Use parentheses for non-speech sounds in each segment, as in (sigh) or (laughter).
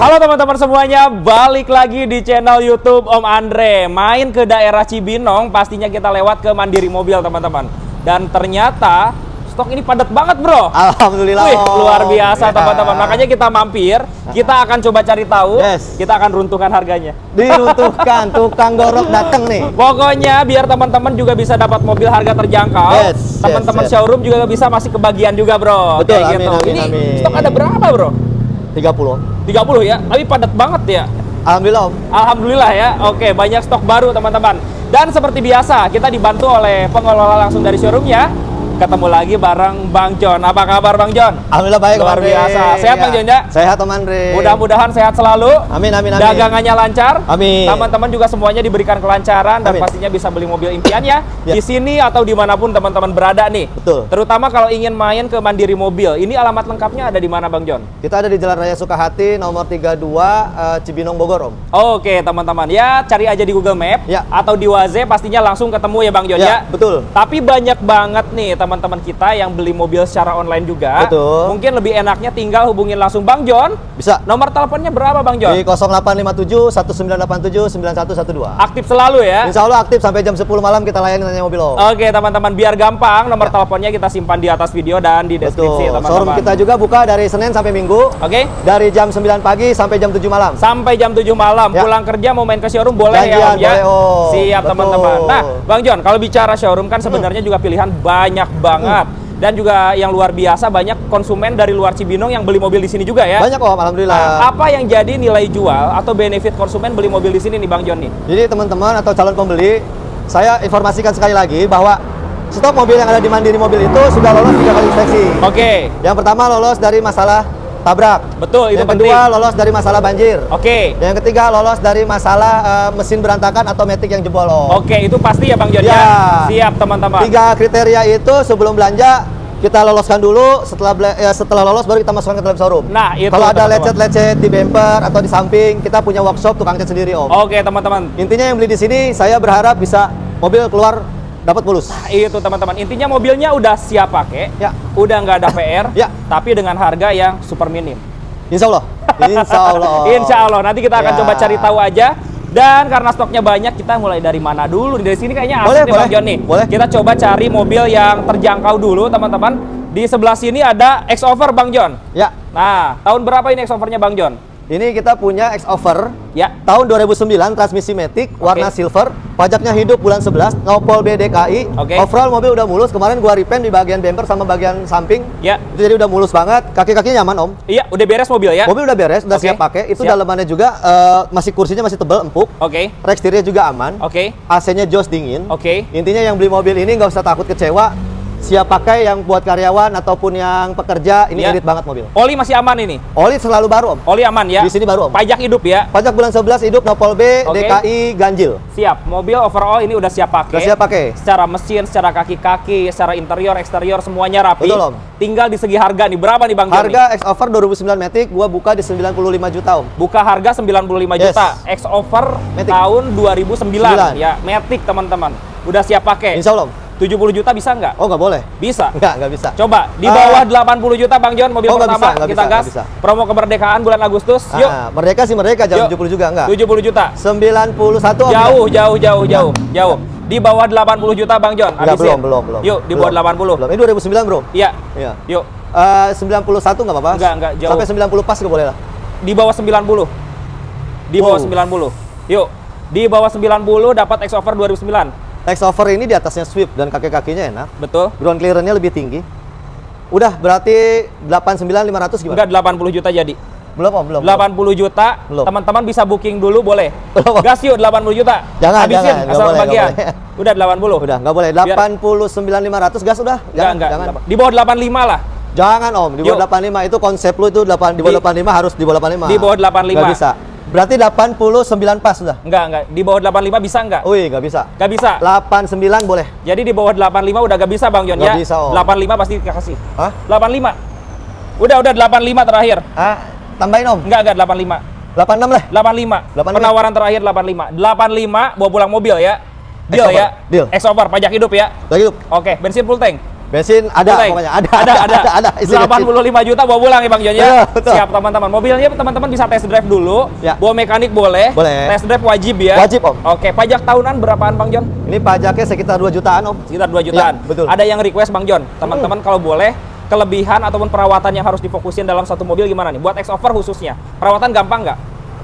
Halo teman-teman semuanya, balik lagi di channel YouTube Om Andre. Main ke daerah Cibinong, pastinya kita lewat ke Mandiri Mobil, teman-teman. Dan ternyata stok ini padat banget, Bro. Alhamdulillah. Wih, luar biasa, Ya. teman-teman. Makanya kita mampir, kita akan coba cari tahu, Yes. kita akan runtuhkan harganya. Diruntuhkan, (laughs) tukang gorok datang nih. Pokoknya biar teman-teman juga bisa dapat mobil harga terjangkau. Yes, teman-teman yes, yes. showroom juga bisa masih kebagian juga, Bro. Betul, Kayak amin, gitu. amin, ini amin. stok ada berapa, Bro? 30. 30 ya, tapi padat banget ya. Alhamdulillah Om. Alhamdulillah ya. Oke, banyak stok baru teman-teman. Dan seperti biasa, kita dibantu oleh pengelola langsung dari showroomnya. Ketemu lagi bareng Bang John. Apa kabar Bang John? Alhamdulillah baik Luar biasa. Sehat, Bang Jon, ya? Sehat Om Andre. Mudah-mudahan sehat selalu. Amin amin amin. Dagangannya lancar. Amin. Teman-teman juga semuanya diberikan kelancaran dan Amin. pastinya bisa beli mobil impiannya Ya. di sini atau di mana pun teman-teman berada nih. Betul. Terutama kalau ingin main ke Mandiri Mobil. Ini alamat lengkapnya ada di mana Bang John? Kita ada di Jalan Raya Sukahati nomor 32 eh, Cibinong Bogor Om. Oke teman-teman ya cari aja di Google Map Ya. atau di Waze pastinya langsung ketemu ya Bang Jon ya. Ya, betul. Tapi banyak banget nih teman-teman kita yang beli mobil secara online juga. Betul. Mungkin lebih enaknya tinggal hubungin langsung Bang Jon. Bisa. Nomor teleponnya berapa Bang Jon? Di 0857 1987 9112. Aktif selalu ya. Insya Allah aktif sampai jam 10 malam kita layani nanya mobil Om. Oke teman-teman biar gampang nomor teleponnya kita simpan di atas video dan di deskripsi Ya. Betul. teman-teman. Showroom kita juga buka dari Senin sampai Minggu. Oke. Dari jam 9 pagi sampai jam 7 malam. Sampai jam 7 malam Ya. pulang kerja mau main ke showroom boleh ya Janjian, Om ya. boleh, Om. Siap teman-teman. Nah, Bang John, kalau bicara showroom kan sebenarnya juga pilihan banyak banget. Dan juga yang luar biasa banyak konsumen dari luar Cibinong yang beli mobil di sini juga ya. Banyak Om, alhamdulillah. Nah, apa yang jadi nilai jual atau benefit konsumen beli mobil di sini nih Bang John nih? Jadi teman-teman atau calon pembeli, saya informasikan sekali lagi bahwa stok mobil yang ada di Mandiri Mobil itu sudah lolos tiga kali inspeksi. Oke. Yang pertama lolos dari masalah tabrak. Betul, itu yang penting. kedua lolos dari masalah banjir. Oke. Yang ketiga lolos dari masalah eh, mesin berantakan atau metik yang jebol. Oke, itu pasti ya Bang John ya. Ya. Siap teman-teman. Tiga kriteria itu sebelum belanja kita loloskan dulu. Setelah ya, setelah lolos baru kita masukkan ke dalam showroom. Nah, itu, Kalau ada lecet-lecet di bumper atau di samping, kita punya workshop tukang cat sendiri om. Oke, teman-teman. Intinya yang beli di sini, saya berharap bisa mobil keluar dapat mulus. Itu teman-teman. Intinya mobilnya udah siap pakai. Ya. Udah nggak ada (laughs) PR. Ya. Tapi dengan harga yang super minim. Insya Allah. Insya Allah. (laughs) Insya Allah. Nanti kita akan Ya. coba cari tahu aja. Dan karena stoknya banyak, kita mulai dari mana dulu? Dari sini kayaknya asik Boleh, nih Bang boleh. John nih. Boleh. Kita coba cari mobil yang terjangkau dulu, teman-teman. Di sebelah sini ada X-Over Bang John. Ya. Nah, tahun berapa ini X-Overnya Bang John? Ini kita punya X-Over Ya. tahun 2009 transmisi matic warna silver, pajaknya hidup bulan 11, nopol BDKI. Oke. Overall mobil udah mulus. Kemarin gua repaint di bagian bumper sama bagian samping. Ya. Itu jadi udah mulus banget. Kaki-kakinya nyaman, Om. Iya, udah beres mobil ya? Mobil udah beres, udah Oke. siap pakai. Itu Siap. dalamannya juga eh, masih kursinya masih tebal, empuk. Oke. Rekstirnya juga aman. Oke. AC-nya jos dingin. Oke. Intinya yang beli mobil ini nggak usah takut kecewa. Siap pakai yang buat karyawan ataupun yang pekerja, ini Ya. irit banget mobil. Oli masih aman ini? Oli selalu baru, Om. Oli aman ya? Di sini baru, Om. Pajak hidup ya? Pajak bulan 11 hidup nopol B, Oke. DKI, ganjil. Siap. Mobil overall ini udah siap pakai. Udah siap pakai. Secara mesin, secara kaki-kaki, secara interior, eksterior semuanya rapi. Betul, Om. Tinggal di segi harga nih. Berapa nih Bang? Harga X-Over 2009 Matic gua buka di 95 juta, Om. Buka harga 95 Yes. juta. X-Over Matic. tahun 2009 Sembilan. ya. Matic teman-teman. Udah siap pakai. Insya Allah, Om. 70 juta bisa nggak? Oh, nggak boleh. Bisa. (laughs) Nggak, nggak bisa. Coba di Ah. bawah 80 juta Bang John mobil Oh, nggak pertama bisa, nggak kita bisa, gas. nggak bisa. Promo kemerdekaan bulan Agustus. Yuk. Ah, merdeka sih merdeka, jangan Yuk. 70 juga, enggak. 70 juta. 91 Om. Jauh, jauh, jauh, jauh, jauh. Di bawah 80 juta Bang John. Enggak, habisin. belum, belum, belum. Yuk, di bawah 80. Belum. Ini 2009, Bro. Iya. Iya. Yuk, Eh, 91 nggak apa-apa? Enggak, enggak, jauh. Sampai 90 pas nggak boleh lah. di bawah 90. Di bawah Wow. 90. Yuk. Di bawah 90 dapat X over 2009. X-Over ini di atasnya Swift dan kaki-kakinya enak. Betul? Ground clearance-nya lebih tinggi. Udah, berarti 89 500 gimana? Enggak 80 juta jadi. Belum, Om, belum. 80 juta. Belum. Teman-teman bisa booking dulu boleh. Belum. Gas yuk 80 juta. Jangan, Habisin jangan. Asal boleh, bagian. nggak boleh. (laughs) Udah 80. Udah, nggak boleh. Biar- 89 500 gas udah. Enggak, Jangan, enggak. jangan. Di bawah 85 lah. Jangan, Om. Di bawah Yuk. 85 itu konsep lu itu 8 di bawah Di- 85 harus di bawah 85. Di bawah 85. Nggak bisa. Berarti 89 pas sudah. Enggak, enggak. Di bawah 85 bisa enggak? Wih, nggak bisa. Enggak bisa. 89 boleh. Jadi di bawah 85 udah gak bisa Bang Jon ya? Nggak bisa, Om. 85 pasti kasih. Hah? 85. Udah, udah 85 terakhir. Ah, tambahin, Om. Enggak, enggak 85. 86 lah. 85. 85. Penawaran terakhir 85. 85 bawa pulang mobil ya. Deal ya. deal. X over pajak hidup ya. Lagi hidup. Oke, bensin full tank. Bensin ada tank. pokoknya, ada. ada, ada, ada, ada. Isi bensin. 85 juta bawa pulang ya Bang Jon ya. Betul. Siap teman-teman. Mobilnya teman-teman bisa test drive dulu. Ya. Bawa mekanik boleh. Boleh. Test drive wajib ya. Wajib, Om. Oke, pajak tahunan berapaan Bang Jon? Ini pajaknya sekitar 2 jutaan, Om. Sekitar 2 jutaan. Ya, betul. Ada yang request Bang Jon, teman-teman kalau boleh kelebihan ataupun perawatan yang harus difokusin dalam satu mobil gimana nih? Buat X-Over khususnya. Perawatan gampang nggak?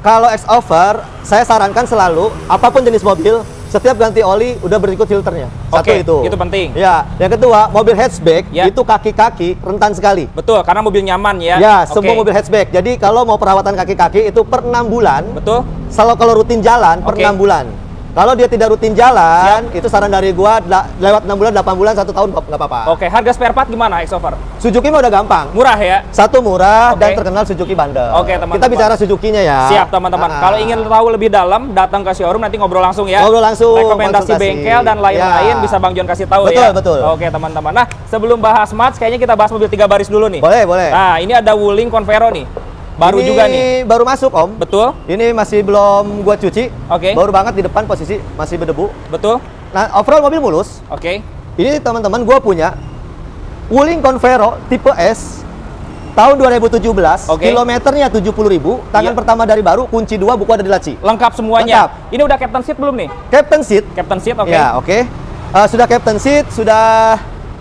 Kalau X-Over, saya sarankan selalu apa pun jenis mobil, setiap ganti oli udah berikut filternya. Satu Oke, itu. itu penting. Ya, yang kedua, mobil hatchback Ya. itu kaki-kaki rentan sekali. Betul, karena mobil nyaman ya. Ya, Oke. semua mobil hatchback. Jadi kalau mau perawatan kaki-kaki itu per 6 bulan, Betul. selalu kalau rutin jalan per Oke. 6 bulan. Kalau dia tidak rutin jalan, itu saran dari gua lewat 6 bulan, 8 bulan, satu tahun nggak apa-apa. Oke, harga spare part gimana X-Over? Suzuki mah udah gampang. Murah ya? Satu murah dan Oke. terkenal Suzuki bandel. Oke, teman-teman. Kita bicara Suzuki-nya ya. Siap teman-teman. Ah. Kalau ingin tahu lebih dalam, datang ke showroom nanti ngobrol langsung ya. Ngobrol langsung, Rekomendasi bengkel dan lain-lain Ya. bisa Bang Jon kasih tahu Betul, ya. betul. Oke teman-teman. Nah sebelum bahas Mats, kayaknya kita bahas mobil tiga baris dulu nih. Boleh, boleh. Nah ini ada Wuling Convero nih, baru Ini juga nih. baru masuk, Om. Betul, Ini masih belum gua cuci. Oke. Baru banget di depan posisi masih berdebu. betul. Nah, overall mobil mulus. Oke, Ini teman-teman gua punya Wuling Convero tipe S tahun 2017. Oke. Kilometernya 70.000. Tangan Iya. pertama dari baru, kunci dua buku ada di laci. lengkap semuanya. Lengkap. Ini udah captain seat belum nih? Captain seat. Captain seat, oke. Ya, oke. Eh, sudah captain seat, sudah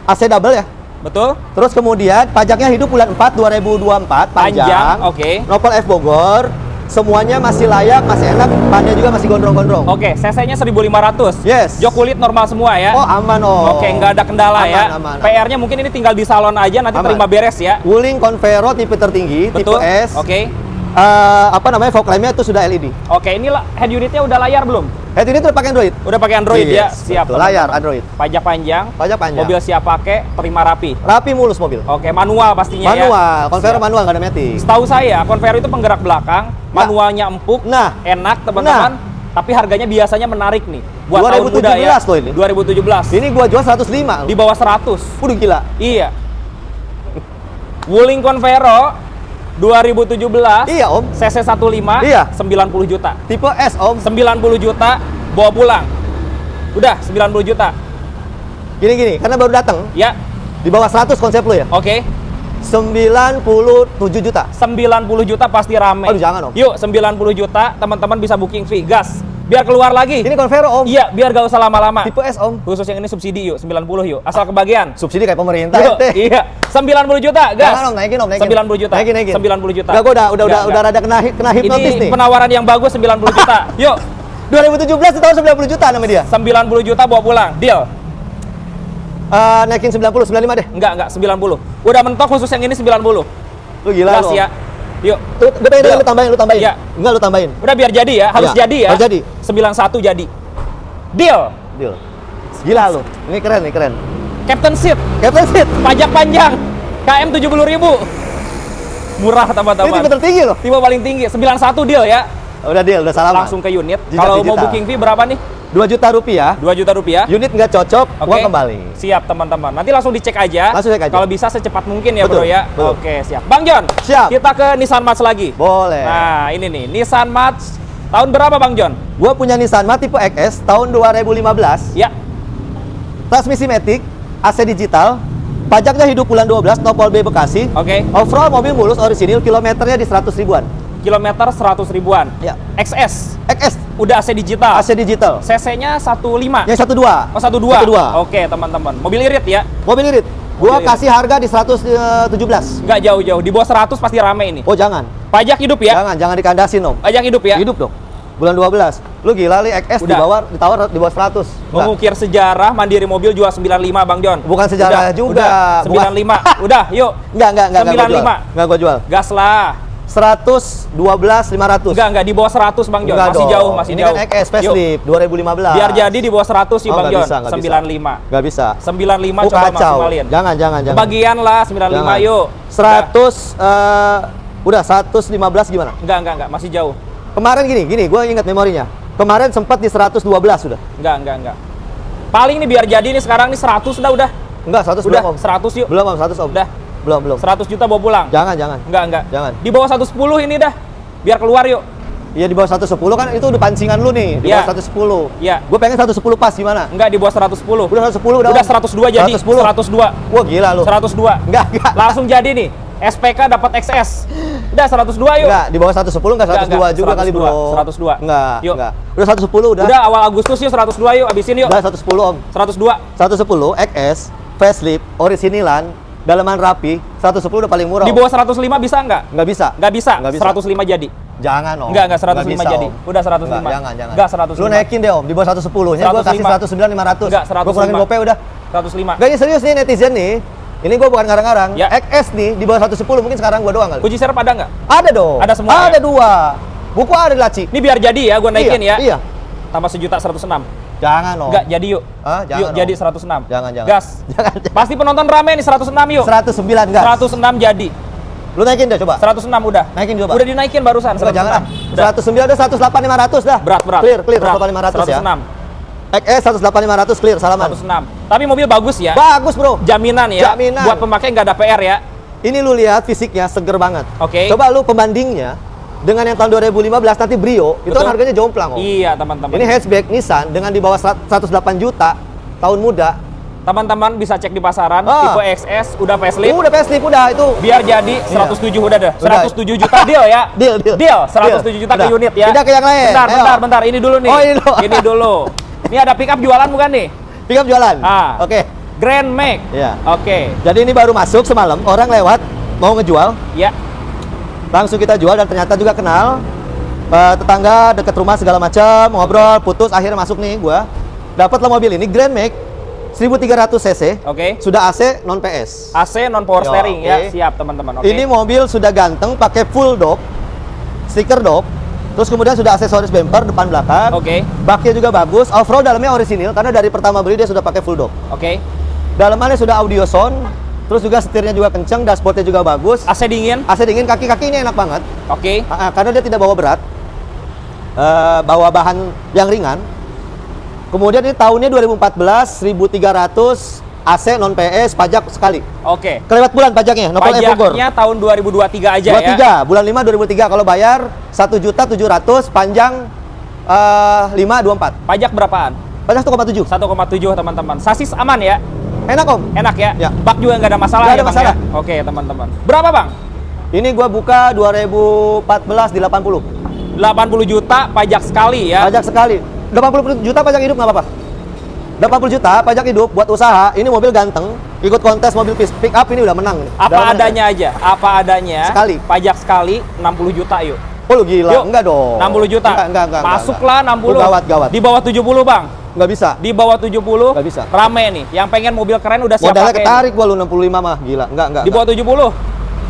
AC double ya. Betul. Terus kemudian pajaknya hidup bulan 4 2024 panjang. Panjang, oke. Nopal F Bogor. Semuanya masih layak, masih enak, bannya juga masih gondrong-gondrong. Oke, CC-nya 1500. Yes. Jok kulit normal semua ya. Oh, aman oh. Oke, nggak ada kendala Aman, ya. aman, aman. PR-nya mungkin ini tinggal di salon aja, nanti Aman. terima beres ya. Wuling Convero tipe tertinggi, Betul. tipe S. Oke. Eh, apa namanya? Fog lamp-nya itu sudah LED. Oke, ini lah head unitnya udah layar belum? Head unit udah pakai Android. Udah pakai Android ya? Yes, Siap. betul. Layar Android. Pajak panjang, Pajak panjang. mobil siap pakai, terima rapi. Rapi mulus mobil. Oke, manual pastinya ya. Manual, Convero Siap. manual nggak ada matic. Setahu saya, Convero itu penggerak belakang, manualnya empuk, Nah. enak teman-teman. Tapi harganya biasanya menarik nih. Buat tahun 2017 muda ya. loh ini. 2017. Ini gua jual 105. Di bawah 100. Udah gila. Iya. Wuling Convero 2017. Iya, Om. CC 15 Iya. 90 juta. Tipe S, Om. 90 juta bawa pulang. Udah 90 juta. Gini-gini, karena baru datang. Ya, Di bawah 100 konsep lu ya? oke. 97 juta. 90 juta pasti rame. Aduh, jangan, Om. Yuk, 90 juta teman-teman bisa booking free gas. Biar keluar lagi. Ini Convero, Om. Iya, biar gak usah lama-lama. Tipe S, Om. Khusus yang ini subsidi yuk, 90 yuk. Asal kebagian. Subsidi kayak pemerintah, Yuk, iya, 90 juta gas. Jangan, Om, naikin, Om, naikin. 90 juta. Naikin, naikin. 90 juta. Enggak, gua udah udah udah, udah rada kena kena hipnotis Ini nih. penawaran yang bagus 90 juta. (laughs) Yuk, 2017 itu tahun 90 juta nama dia. 90 juta bawa pulang. Deal. Eh, naikin 90, 95 deh. Enggak, enggak 90. Udah mentok khusus yang ini 90. Lu gila Gas ya. Yuk. Tuh, gue pengen lu tambahin, lu tambahin. Iya. Enggak lu tambahin. Udah biar jadi ya, harus Iya, jadi ya. harus jadi. 91 jadi. Deal. Deal. Gila lu. Ini keren nih, keren. Captain seat, Captain Seat. pajak panjang. KM 70 ribu. Murah Ini teman-teman. tipe tertinggi loh. Tipe paling tinggi, 91 deal ya. Udah deal, udah salaman. Langsung ke unit. Kalau mau booking fee berapa nih? 2 juta rupiah. 2 juta rupiah. Unit nggak cocok, Oke. uang kembali. Siap teman-teman. Nanti langsung dicek aja. Langsung cek aja. Kalau bisa secepat mungkin ya bro Betul, ya. betul. Oke siap. Bang John. Siap. Kita ke Nissan March lagi. Boleh. Nah ini nih Nissan March tahun berapa Bang John? Gua punya Nissan March tipe XS tahun 2015. Ya. Transmisi matic, AC digital, pajaknya hidup bulan 12, Nopol B Bekasi. Oke. Overall mobil mulus orisinil, kilometernya di 100 ribuan. Kilometer 100 ribuan. Ya. XS. XS, Udah AC digital. AC digital. CC-nya 15. Yang 12. Oh 12. 12. Oke teman-teman. Mobil irit ya. Mobil irit. Gua Mobil irit. kasih harga di 117. Nggak jauh-jauh. Di bawah 100 pasti rame ini. Oh, jangan. Pajak hidup ya. Jangan, jangan dikandasin, Om. Pajak hidup ya. Hidup dong. Bulan 12. Lu gila li XS Udah. di bawah ditawar di bawah 100. Enggak. Mengukir sejarah Mandiri Mobil jual 95 Bang John. Bukan sejarah Udah, juga. Udah, Bukan. 95. udah, yuk. Enggak, enggak, enggak, enggak gua jual. 95. Enggak gua jual. Gas lah. 112 500. Enggak, enggak di bawah 100 Bang. Enggak masih dong. jauh, masih Ini jauh. kan XS facelift 2015. Biar jadi di bawah 100 sih Oh, Bang bisa. 95. Enggak bisa. 95 Oh, coba kacau. maksimalin. Jangan, jangan, jangan. Bagian lah 95 Jangan. yuk. 100 eh, udah 115 gimana? Enggak, enggak, enggak, masih jauh. Kemarin gini, gini, gue ingat memorinya. Kemarin sempat di 112 sudah. Enggak, enggak, enggak. Paling nih biar jadi nih sekarang nih 100 udah udah. Enggak, 100 Udah, belum, Om. 100 yuk. Belum, Om, 100 Om. Udah. Belum, belum. 100 juta bawa pulang. Jangan, jangan. Enggak, enggak. Jangan. Di bawah 110 ini dah. Biar keluar yuk. Iya di bawah 110 kan itu udah pancingan lu nih, di Iya. bawah 110. Iya. Gue pengen 110 pas gimana? Enggak di bawah 110. Udah 110 udah. Udah Om. 102 jadi. 110. 102. Wah gila lu. 102. Enggak, enggak. Langsung jadi nih. SPK dapat XS. Udah 102 yuk. Enggak, di bawah 110 enggak 102 Enggak, enggak. juga kali, 102, Bro. 102. Enggak, Yuk. enggak. Udah 110 udah. Udah awal Agustus yuk 102 yuk abisin yuk. Udah 110 Om. 102. 110 XS facelift orisinilan dalaman rapi 110 udah paling murah Di bawah 105 bisa enggak? nggak bisa Enggak bisa. Nggak bisa. 105 jadi. jangan om Enggak, enggak, 105 bisa, jadi. Om. Udah 105. Enggak, jangan jangan Enggak, 105. lu naikin deh om di bawah 110 nya gue kasih 109 500 Enggak, gue kurangin 105. gopay udah 105. Gak ini serius nih netizen nih ini gue bukan ngarang-ngarang Ya. XS nih di bawah 110 mungkin sekarang gue doang kali Kunci serep ada enggak? ada dong Ada semua, ada ya? dua buku ada di laci Ini biar jadi ya, gua naikin iya, ya. iya Tambah sejuta 106. Jangan om Enggak, jadi yuk. Ah, jangan, yuk, Om. jadi 106. jangan jangan Gas. (laughs) jangan, jangan. Pasti penonton rame nih 106 yuk. 109 gas 106 jadi. lu naikin deh coba 106 udah. Naikin coba. Udah dinaikin barusan. Enggak, 106. jangan ah. Udah. 109 udah 108 500 dah. Berat, berat. Clear, clear Berat. 108 500 ya. 106. XS 108 500 clear, salaman. 106. Tapi mobil bagus ya. Bagus, Bro. Jaminan ya. Jaminan. Buat pemakai nggak ada PR ya. Ini lu lihat fisiknya seger banget. Oke. Coba lu pembandingnya dengan yang tahun 2015 nanti Brio, itu kan Betul. harganya jomplang, Om. Iya, teman-teman. Ini hatchback Nissan dengan di bawah 108 juta tahun muda. Teman-teman bisa cek di pasaran Ah. tipe XS udah facelift. Udah facelift udah itu. Biar jadi 107 udah deh. Udah. 107 juta deal ya. (laughs) Deal, deal. Deal 107 Deal. juta ke Udah. unit ya. Pindah ke yang lain. Bentar, Ayo. bentar, bentar. Ini dulu nih. Oh, ini dulu. (laughs) Ini dulu. Ini ada pickup jualan bukan nih? Pick up jualan. Ah. Oke. Grand Max. Iya. Oke. Jadi ini baru masuk semalam, orang lewat mau ngejual, Ya. Langsung kita jual dan ternyata juga kenal Eh, tetangga deket rumah segala macam ngobrol putus akhirnya masuk nih gua dapatlah mobil ini Grand Max 1300 cc Oke. sudah AC non PS AC non power Yo, steering oke. ya. Siap, teman-teman. Oke. ini mobil sudah ganteng pakai full dop stiker dop terus kemudian sudah aksesoris bumper depan belakang Oke. baknya juga bagus off road dalamnya orisinil karena dari pertama beli dia sudah pakai full dop Oke. dalamannya sudah audio sound terus juga setirnya juga kenceng dashboardnya juga bagus AC dingin. AC dingin kaki-kaki ini enak banget Oke. Ah, ah, karena dia tidak bawa berat, Eh, bawa bahan yang ringan. Kemudian ini tahunnya 2014, 1300 AC non PS, pajak sekali. Oke. Kelewat bulan pajaknya, Nopal Evogor. Pajaknya tahun 2023 aja ya. 23, bulan 5 2003 kalau bayar 1 juta 700 panjang eh 5 24. Pajak berapaan? Pajak 1,7. 1,7 teman-teman. Sasis aman ya? Enak Om. Enak ya? Ya. Bak juga nggak ada masalah Nggak ya ada Bang, masalah. ya? Oke teman-teman. Berapa Bang? Ini gua buka 2014 di 80. 80 juta pajak sekali ya. Pajak sekali. 80 juta pajak hidup nggak apa-apa. 80 juta pajak hidup buat usaha. Ini mobil ganteng, ikut kontes mobil pick up ini udah menang. nih. Apa Dalam- adanya aja, apa adanya. Sekali. Pajak sekali 60 juta yuk. Oh lu gila, Yuk, enggak dong. 60 juta. Enggak, enggak, enggak. Masuklah enggak. 60. Oh, gawat, gawat. Di bawah 70 Bang. Enggak bisa. Di bawah 70 Nggak bisa. rame nih. Yang pengen mobil keren udah siap Modalnya ketarik gua lu 65 mah, gila. Enggak, enggak. Di bawah 70.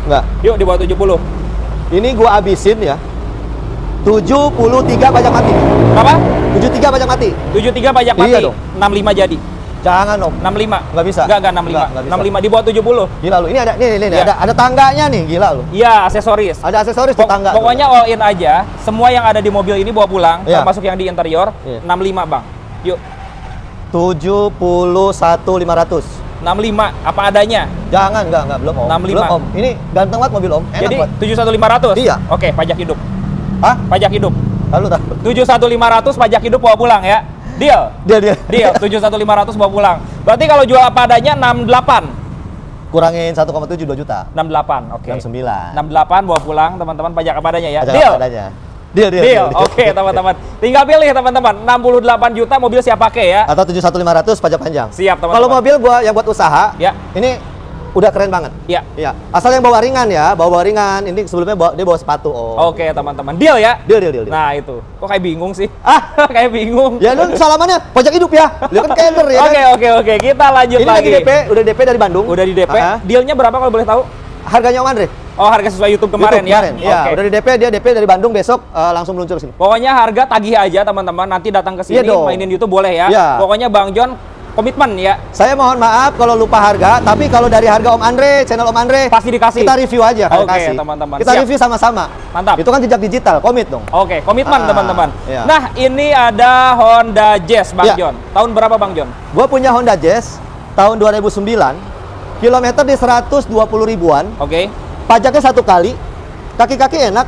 enggak. Yuk di bawah 70. Ini gua abisin ya. 73 pajak mati. Berapa? 73 pajak mati. 73 pajak mati. Iya dong. 65 jadi. Jangan om. 65. Nggak bisa. Enggak, enggak 65. Nggak, nggak bisa. 65 di bawah 70. Gila lu. Ini ada nih, nih, nih, Iya. ada ada tangganya nih, gila lu. Iya, aksesoris. Ada aksesoris Pok- tetangga. tuh. pokoknya all in aja. Semua yang ada di mobil ini bawa pulang, Iya. termasuk yang di interior, Iya. 65, Bang. Yuk, 71.500. 65 apa adanya. Jangan, enggak, enggak, belum om. 65. Belum om. Ini ganteng banget mobil om. Enak Jadi banget. 71.500. Iya. Oke, pajak hidup. Hah? Pajak hidup. Lalu dah. 71.500 pajak hidup bawa pulang ya. Deal. Dia dia. Deal, 71.500 (laughs) bawa pulang. Berarti kalau jual apa adanya 68. Kurangin 1,7 2 juta. 68, oke. 69. 68 bawa pulang teman-teman pajak apa adanya ya. Pajak Deal. apa adanya. Deal, deal, Deal. Oke, teman-teman. Tinggal pilih teman-teman. 68 juta mobil siap pakai ya. Atau 71.500 pajak panjang. Siap, teman-teman. Kalau mobil gua yang buat usaha, Ya. ini udah keren banget. Ya. Iya. Asal yang bawa ringan ya, bawa bawa ringan. Ini sebelumnya bawa, dia bawa sepatu. Oh. Oke, teman-teman. Deal ya. Deal, deal, deal. deal. Nah, itu. Kok kayak bingung sih? Ah, (laughs) kayak bingung. ya lu salamannya pajak hidup ya. Lu kan kender ya. Oke, kan? oke, oke. Kita lanjut Ini lagi. lagi DP, udah DP dari Bandung. Udah di DP. Ah, Dealnya berapa kalau boleh tahu? Harganya Om Andre. Oh, harga sesuai YouTube kemarin YouTube ya. Kemarin. Iya, Oke. udah di DP, dia DP dari Bandung besok eh, langsung meluncur sini. Pokoknya harga tagih aja teman-teman. Nanti datang ke sini Iya dong. mainin YouTube boleh ya. Iya. Pokoknya Bang John komitmen ya. Saya mohon maaf kalau lupa harga, tapi kalau dari harga Om Andre, channel Om Andre, Pasti dikasih. Kita review aja, Oke, kasih. teman-teman. Kita Siap. review sama-sama. Mantap. Itu kan jejak digital, komit dong. Oke, komitmen Ah, teman-teman. iya. Nah, ini ada Honda Jazz Bang Iya. John. Tahun berapa Bang John? Gua punya Honda Jazz tahun 2009, kilometer di 120 ribuan, Oke. Pajaknya satu kali, kaki-kaki enak,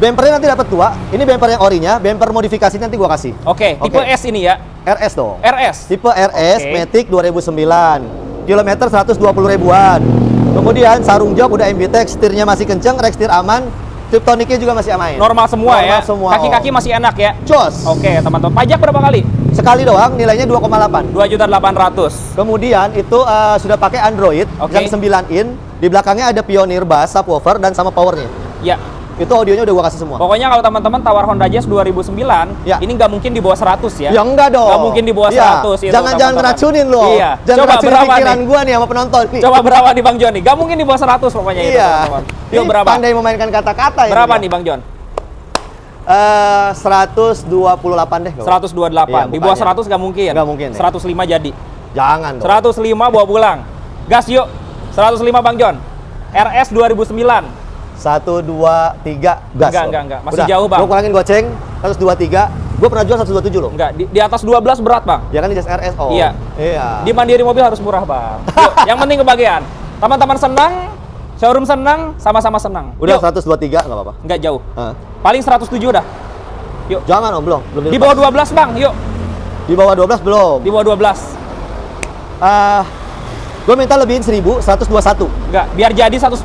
Bempernya nanti dapat dua. Ini bemper yang orinya, bemper modifikasi nanti gua kasih. Oke, tipe Oke. S ini ya. RS dong. RS. Tipe RS Oke. Matic 2009. Kilometer 120 ribuan. Kemudian sarung jok udah MBTEC, setirnya masih kenceng, rek setir aman, Tiptoniknya juga masih aman. Normal semua Normal ya. semua, Kaki-kaki masih enak ya. Jos. Oke, teman-teman. Pajak berapa kali? Sekali doang nilainya 2,8. 2.800. Kemudian itu eh, sudah pakai Android Oke. yang 9 in. Di belakangnya ada Pioneer bass, subwoofer dan sama powernya. Ya. Itu audionya udah gua kasih semua. Pokoknya kalau teman-teman tawar Honda Jazz 2009, Ya. ini nggak mungkin di bawah 100 ya. Ya enggak dong. Nggak mungkin di bawah Iya. 100 itu, Jangan jangan ngeracunin loh. Iya. Jangan Coba ngeracunin berapa pikiran nih? gua nih sama penonton nih. Coba berapa nih Bang Jon nih? Gak mungkin di bawah 100 pokoknya itu, Iya. teman-teman. Yuk berapa? Pandai memainkan kata-kata ini Berapa nih Bang Jon? Eh 128 deh. kalau. 128. Iya, di bawah bukannya. 100 nggak mungkin. Nggak mungkin, ya. 105 jadi. Jangan dong. 105 bawa pulang. Gas yuk. 105 Bang Jon. RS 2009. Satu, dua, tiga, gas. Enggak, enggak, enggak. Masih Udah, jauh, Bang. Gua kurangin goceng, 123. Gua pernah jual 127 loh. Enggak, di, di atas 12 berat, Bang. Ya kan di Jazz RS, oh. Iya. Iya. Di Mandiri Mobil harus murah, Bang. (laughs) Yuk, yang penting kebagian. Teman-teman senang, showroom senang, sama-sama senang. Udah Yuk. 123 nggak apa-apa. Enggak jauh. Hah. Paling 107 dah. Yuk. Jangan om, belum. belum Di bawah 12, Bang. Yuk. Di bawah 12 belum. Di bawah 12. Ah, gue minta lebihin 1000, 121. Enggak, biar jadi 110.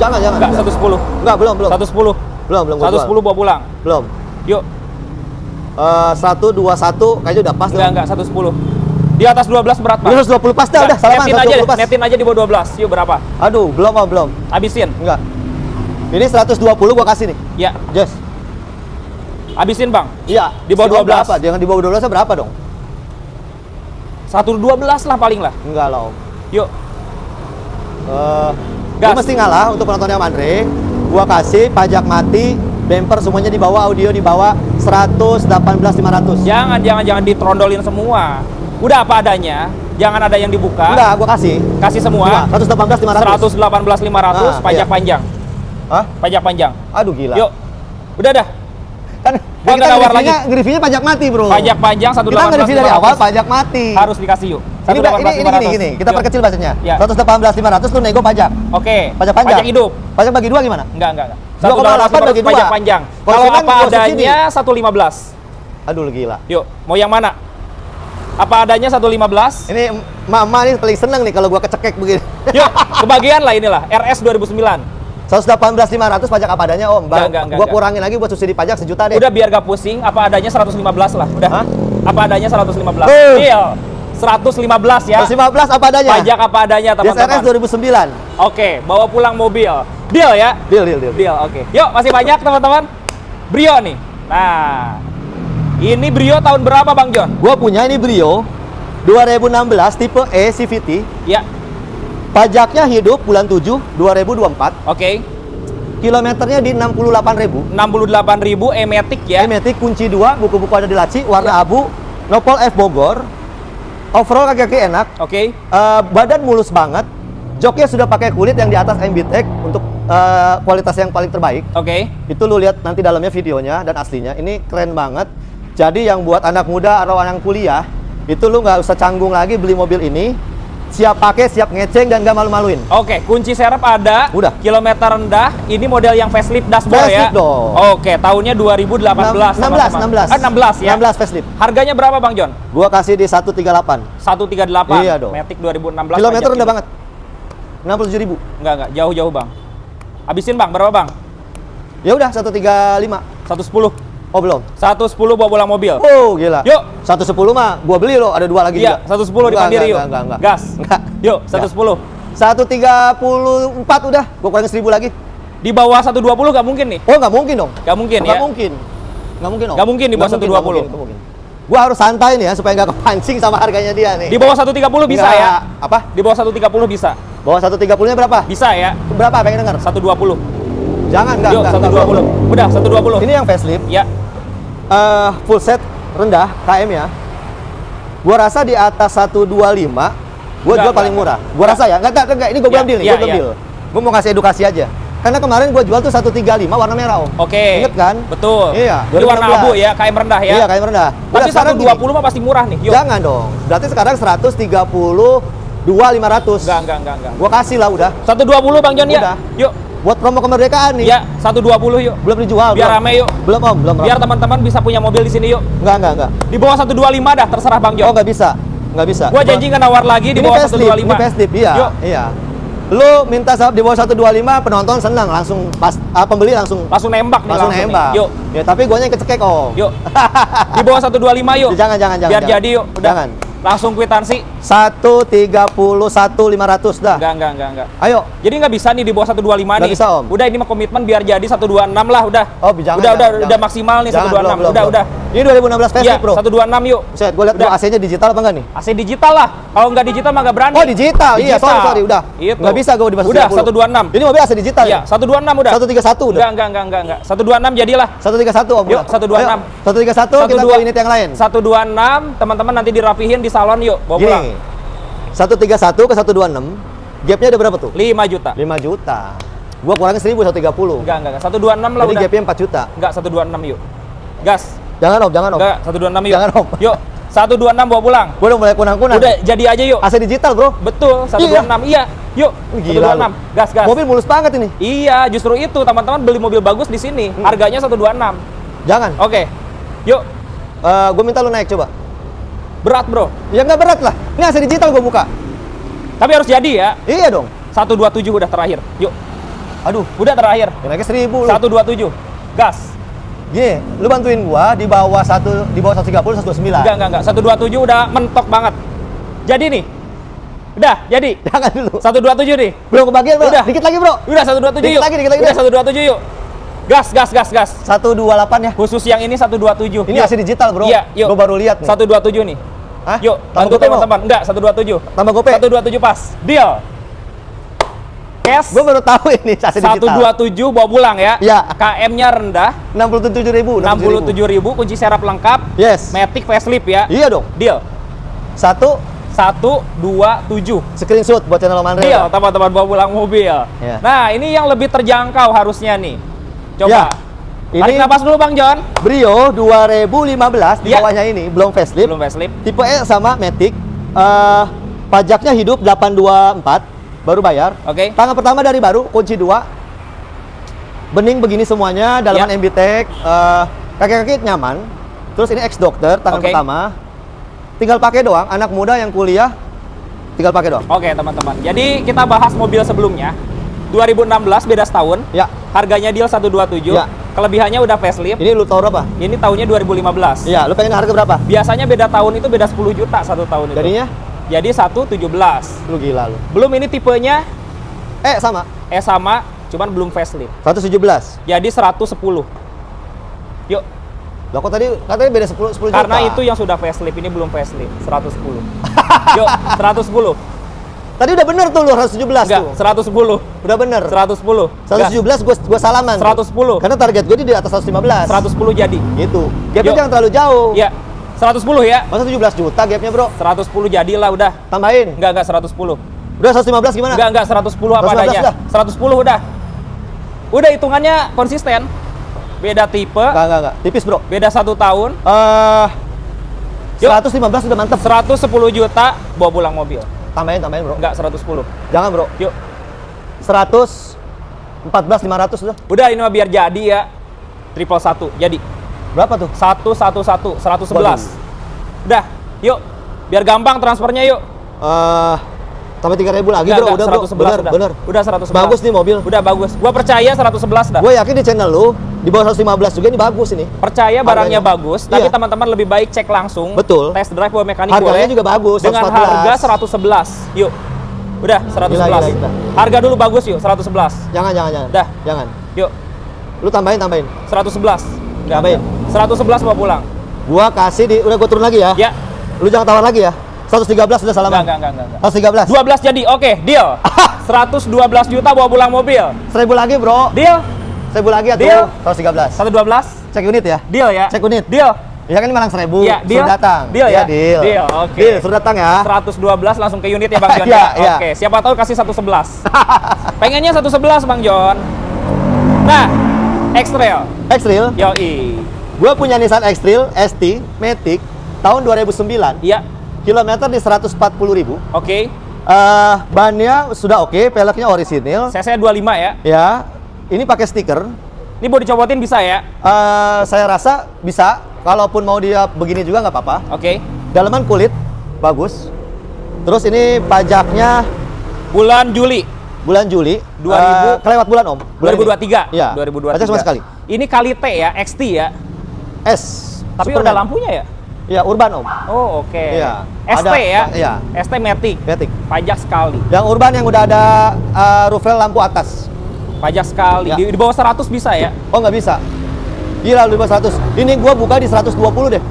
Jangan, jangan. Enggak, 110. Enggak, belum, belum. 110. Belum, belum gua 110 jual. bawa pulang. Belum. Yuk. Eh, 121 kayaknya udah pas. Enggak, enggak, 110. Di atas 12 berat, Bang. Udah 120 pas dah, udah. Salaman, netin aja, 120 pas. netin aja di bawah 12. Yuk berapa? Aduh, belum, om, belum. Habisin. Enggak. Ini 120 gua kasih nih. Ya, Jess. habisin, Bang. Iya. Di bawah Si om 12. Berapa? Jangan di bawah 12 berapa dong? 112 lah paling lah. Enggak lah, om. Yuk. Gas. gua mesti ngalah untuk penontonnya Andre. Gua kasih pajak mati, bumper semuanya di bawah, audio di bawah 118.500. Jangan, jangan, jangan ditrondolin semua. Udah apa adanya. Jangan ada yang dibuka. Enggak, gua kasih. Kasih semua. 118.500. 118.500 Ah, pajak iya. panjang. Hah? Pajak panjang. Aduh gila. Yuk. Udah dah. Kan Gua kita nggak nawar nge-reviewnya- nge-reviewnya pajak mati, Bro. Pajak panjang Kita nge-review dari 118.500. awal pajak mati. harus dikasih yuk. Ini, ini, ini gini, gini, kita Yuk. perkecil bacanya. Ya. 118.500 tuh nego pajak. Oke. Pajak panjang. Pajak hidup. Pajak bagi dua gimana? Enggak, enggak, enggak. 2,8 bagi 1,8 pajak dua. panjang. Kalau apa adanya 115. Aduh gila. Yuk, mau yang mana? Apa adanya 115? Ini mama nih paling seneng nih kalau gua kecekek begini. Yuk, (laughs) kebagian lah inilah RS 2009. 118.500 pajak apa adanya Om. Baru Enggak, enggak, enggak, gua enggak. kurangin lagi buat subsidi pajak sejuta deh. Udah biar gak pusing, apa adanya 115 lah. Udah. Hah? Apa adanya 115. Uh. Deal. 115 ya. 115 apa adanya? Pajak apa adanya, teman-teman. 2009. Oke, bawa pulang mobil. Deal ya? Deal, deal, deal. Deal, oke. Yuk, masih banyak teman-teman. Brio nih. Nah, ini Brio tahun berapa Bang John? Gua punya ini Brio 2016 tipe E CVT. Ya, Pajaknya hidup bulan 7 2024. oke. Kilometernya di 68.000. 68.000 E-Matic ya. Emetik kunci 2, buku-buku ada di laci, warna abu, nopol F Bogor. Overall kaki-kaki enak, Oke. Eh, badan mulus banget. Joknya sudah pakai kulit yang di atas MBTEC untuk eh, kualitas yang paling terbaik. Oke. Itu lu lihat nanti dalamnya videonya dan aslinya. Ini keren banget. Jadi yang buat anak muda atau anak kuliah, itu lu nggak usah canggung lagi beli mobil ini. Siap pakai, siap ngeceng dan nggak malu-maluin. Oke, kunci serep ada. Udah. Kilometer rendah. Ini model yang facelift dashboard ya. Facelift dong. Oke, tahunnya 2018. 16, teman-teman. 16. Ah, 16 ya. 16 facelift. Harganya berapa Bang John? Gua kasih di 138. 138. Iya dong. Matic 2016. Kilometer rendah hidup. banget. 67 ribu. Enggak, enggak. Jauh-jauh Bang. Habisin Bang, berapa Bang? Ya udah 135. 110. Oh belum. 110 bawa pulang mobil. Oh gila. Yuk. 110 mah gua beli loh, ada dua lagi Iya, juga. 110 di Enggak, Mandiri enggak, yuk. Enggak, enggak, Gas. Enggak. Yuk, 110. 134 udah, gua kurangin 1000 lagi. Di bawah 120 nggak mungkin nih? Oh, nggak mungkin dong. Nggak mungkin Nggak ya? mungkin. Nggak mungkin dong. Nggak mungkin di bawah Nggak 120. mungkin, nggak mungkin. Gua harus santai nih ya supaya nggak kepancing sama harganya dia nih. Di bawah 130 bisa ya? Apa? Di bawah 130 bisa. Bawah 130-nya berapa? Bisa ya? Berapa pengen denger? 120. Jangan, enggak, Yuk, enggak. 120. Udah, 120. Ini yang facelift, Ya. eh, full set rendah KM ya. Gua rasa di atas 125 gua Enggak, jual paling enggak. murah. Gua rasa ya. Enggak, enggak, enggak. Ini gua Ya, belum deal nih, ya, gua belum ya. deal. Gua mau kasih edukasi aja. Karena kemarin gua jual tuh 135 warna merah, Om. Oke. Ingat kan? Betul. Iya, Ini warna 2016. abu ya, KM rendah ya. Iya, KM rendah. Udah Tapi sekarang 120 mah pasti murah nih. Yuk. Jangan dong. Berarti sekarang 132 500. Enggak, enggak, enggak, enggak. Gua kasih lah udah. 120 Bang Jon ya. Udah. Yuk. Buat promo kemerdekaan nih. Ya, 120 yuk. Belum dijual. Biar belum. rame yuk. Belum om, belum. Biar teman-teman bisa punya mobil di sini yuk. Enggak, enggak, enggak. Di bawah 125 dah, terserah Bang Oh, Jo. nggak bisa. Nggak bisa. Gua janji nggak nawar lagi di ini bawah facelift, 125. Ini facelift, iya. Yuk. Iya. Lu minta sa- di bawah 125 penonton senang langsung pas ah, pembeli langsung Langsung nembak nih langsung nih. nembak. Yuk. Ya, tapi guanya yang kecekek om. Yuk. Di bawah 125 yuk. Jangan, jangan, jangan, Biar jangan. jadi yuk. Udah. Jangan. Langsung kwitansi. 131 500 dah. Enggak, enggak, enggak, enggak. Ayo. Jadi nggak bisa nih di bawah 125 Nggak nih. bisa, Om. Udah ini mah komitmen biar jadi 126 lah udah. Oh, jangan. udah, udah, jangan, udah maksimal nih Jangan, 126. belum, belum, udah, belum. udah. Ini 2016 Iya, facelift, Bro. 126 yuk. Set, gue lihat AC-nya digital apa enggak nih? AC digital lah. Kalau nggak digital mah nggak berani. Oh, digital. Iya, sorry, sorry, udah. Itu. Nggak bisa gue di bawah Udah 130. 126. Ini mobil AC digital Iya, ya? 126 udah. 131 udah. Enggak, enggak, enggak, enggak, enggak. 126 jadilah. 131 om. Yuk, udah. 126. Ayo, 131 kita ke unit yang lain. 126, teman-teman nanti dirapihin di salon yuk, bawa pulang. Gini. 131 ke 126. Gapnya ada berapa tuh? 5 juta. 5 juta. Gua kurangin 1000 130. Enggak, enggak, enggak. 126 lah Jadi udah. gapnya 4 juta. Enggak, 126 yuk. Gas. Jangan om, jangan om. Enggak, 126 yuk. Jangan, Om. Yuk, 126 bawa pulang. Gua udah mulai kunang-kunang. Udah jadi aja yuk. AC digital, Bro. Betul, 126. Iya. Yuk, Wih, Gila 126. lu. Gas, gas. Mobil mulus banget ini. Iya, justru itu teman-teman beli mobil bagus di sini. Hmm. Harganya 126. Jangan. Oke. Yuk, Eh, gua minta lu naik coba. berat, Bro. Ya nggak berat lah. Ini AC digital gua buka. Tapi harus jadi ya. Iya dong. 127 udah terakhir. Yuk, Aduh, udah terakhir. ya naiknya 1000 lu. 127. Gas. Gini, lu bantuin gua di bawah satu di bawah 130 129. Enggak, enggak, enggak. 127 udah mentok banget. Jadi nih. Udah, jadi. Jangan dulu. 127 nih. Belum kebagian, Bro. Udah. Dikit lagi, Bro. Udah 127 Dikit yuk. lagi, dikit lagi, Udah deh. 127 yuk. Gas, gas, gas, gas. 128 ya. Khusus yang ini 127. Ini. AC digital, Bro. Iya, yuk. Gua baru lihat nih. 127 nih. Hah? Yuk, Tambah bantu teman-teman. Enggak, 127. Tambah gope. 127 pas. Deal. Cash. Gua baru tahu ini AC digital. 127 bawa pulang ya. Iya. KM-nya rendah. 67.000, 67.000 kunci serap lengkap. Yes. Matic facelift ya. Iya dong. Deal. Satu 127. screenshot buat channel Mandre. Deal, teman-teman bawa pulang mobil. Iya. Nah, ini yang lebih terjangkau harusnya nih. Coba. Ya. Tarik Ini napas dulu Bang John. Brio 2015 di Iya. bawahnya ini belum facelift. Belum facelift. Tipe E sama Matic. Eh, pajaknya hidup 824 baru bayar. Oke. Tangan pertama dari baru, kunci dua. Bening begini semuanya, dalaman Ya. MBTEK, eh, kaki-kaki nyaman. Terus ini ex dokter tangan Oke. pertama. Tinggal pakai doang, anak muda yang kuliah tinggal pakai doang. Oke, teman-teman. Jadi kita bahas mobil sebelumnya. 2016 beda setahun. Ya, Harganya deal 127. Ya. Kelebihannya udah facelift. ini lu tahu berapa? Ini tahunnya 2015. Iya, lu pengen harga berapa? Biasanya beda tahun itu beda 10 juta satu tahun itu. Jadinya Jadi 117. lu gila lu. Belum ini tipenya Eh, sama. eh sama, cuman belum facelift. 117. Jadi 110. Yuk, Loh kok tadi katanya beda 10 10 juta. karena itu yang sudah facelift, ini belum facelift, 110. (laughs) Yuk, 110. Tadi udah bener tuh lu 117 Enggak, tuh. 110. Udah bener. 110. 117 gua gua salaman. tuh. 110. Karena target gua di atas 115. 110 jadi. Gitu. Gapnya jangan terlalu jauh. Iya. 110 ya. Masa 17 juta gapnya, Bro? 110 jadilah udah. Tambahin. Enggak, enggak 110. Udah 115 gimana? Enggak, enggak 110 apa 115 adanya. dah. 110 udah. Udah hitungannya konsisten. Beda tipe, Enggak, enggak, enggak. Tipis, Bro. beda satu tahun, Eh Yuk. 115 udah mantep. 110 juta bawa pulang mobil. Tambahin, tambahin, Bro. Enggak 110. Jangan, Bro. Yuk. 114 500 udah. Udah ini mah biar jadi ya. Triple satu. Jadi Berapa tuh? 111 111. Waduh. Udah, yuk. Biar gampang transfernya yuk. Eh tambah 3000 lagi, Enggak, Bro. enggak, Udah, Bro. 111 Bener, udah. bener. Udah 111. Bagus nih mobil. Udah bagus. Gua percaya 111 dah. Gue yakin di channel lu di bawah 115 juga ini bagus ini. percaya barangnya Harganya. bagus, tapi Iya. teman-teman lebih baik cek langsung. Betul. Test drive bawa mekanik Harganya boleh. juga bagus, Dengan 114. harga 111. Yuk. Udah 111. Gila, gila, gila. Harga dulu bagus yuk 111. Jangan, jangan, jangan. Dah. Jangan. Yuk. Lu tambahin, tambahin. 111. Enggak, Tambahin. enggak. 111 bawa pulang. Gua kasih di udah gua turun lagi ya. Ya. Lu jangan tawar lagi ya. 113 sudah salaman. Enggak, enggak, enggak, enggak. 113. 12 jadi. Oke, deal. (laughs) 112 juta bawa pulang mobil. 1000 lagi, Bro. Deal. 1000 lagi ya Deal. tuh. 113. 112. Cek unit ya. Deal ya. Cek unit. Deal. Ya kan ini malang 1000. Iya, deal. Suruh datang. Deal ya? Iya, deal. Deal, oke. Deal, suruh datang ya. 112 langsung ke unit ya Bang (laughs) John Iya, ya. iya. Oke, siapa tahu kasih 111. (laughs) Pengennya 111 Bang John. Nah, X-Trail. X-Trail. Yoi. Gua punya Nissan X-Trail ST Matic tahun 2009. Iya. Kilometer di 140.000. Oke. Eh, bannya sudah oke, peleknya orisinil. CC 25 ya. Ya, ini pakai stiker. Ini mau dicopotin bisa ya? Eh, saya rasa bisa. Kalaupun mau dia begini juga nggak apa-apa. Oke. Dalaman kulit bagus. Terus ini pajaknya Bulan Juli bulan Juli. 2000 Eh, kelewat bulan om. Bulan ini. 2023. Iya. 2023. Pajak sama sekali. Ini kali T ya, XT ya. S. Tapi Superman. udah lampunya ya? Iya, urban om. Oh, oke. Iya. ST Ada- ya? iya. ST Matic. Matic. Pajak sekali. Yang urban yang udah ada uh, roof rail lampu atas. Pajak sekali. Ya. Di, di bawah 100 bisa ya? Oh nggak bisa. Gila di bawah 100. Ini gua buka di 120 deh.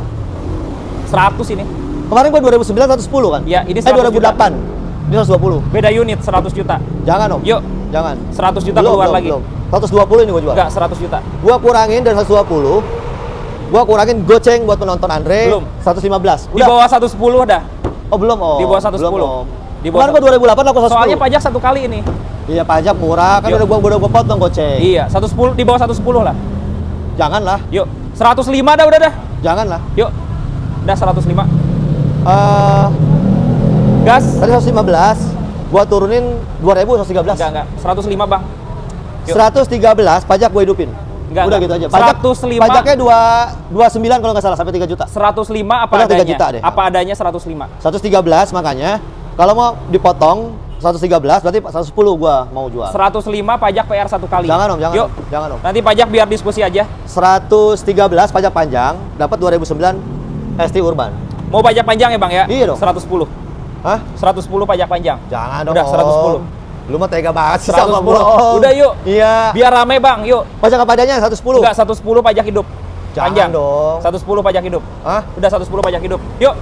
100 ini. Kemarin gua 2009 110 kan? Iya, ini eh 100 juta. 2008. Ini 120. Beda unit 100 juta. Jangan om. Yuk, Jangan. 100 juta Belum, keluar belum, lagi. belum. 120 ini gua jual. Enggak, 100 juta. Gua kurangin dari 120. Gua kurangin goceng buat penonton Andre. Belum. 115. Di bawah 110 dah. Oh belum om. Di bawah 110. Belum, om. Di bawah Kemarin gua 2008 laku 110. Soalnya pajak satu kali ini. Iya pajak murah kan Yuk. udah gua udah gua potong goceng. Iya, 110 di bawah 110 lah. Janganlah. Yuk, 105 dah udah dah. Janganlah. Yuk. Udah 105. Eh Gas. tadi 115. Gua turunin 2000 113. Enggak, enggak. 105, Bang. Yuk. 113 pajak gue hidupin. Enggak, Udah enggak. gitu aja. Pajak 105. Pajaknya 2 29 kalau nggak salah sampai 3 juta. 105 apa Pajak 3 adanya? juta deh. Apa adanya 105. 113 makanya kalau mau dipotong 113 berarti 110 gua mau jual. 105 pajak PR satu kali. Jangan om, jangan Yuk. om. Jangan om. Nanti pajak biar diskusi aja. 113 pajak panjang dapat 2009 ST Urban. Mau pajak panjang ya, Bang ya? Iya dong. 110. Hah? 110 pajak panjang. Jangan dong. Udah, Om. 110. Lu mah tega banget sih sama 110. gua. Udah, yuk. Iya. Biar rame, Bang. Yuk. Pajak apa adanya 110. Enggak, 110 pajak hidup. Jangan panjang. dong. 110 pajak hidup. Hah? Udah 110 pajak hidup. Yuk.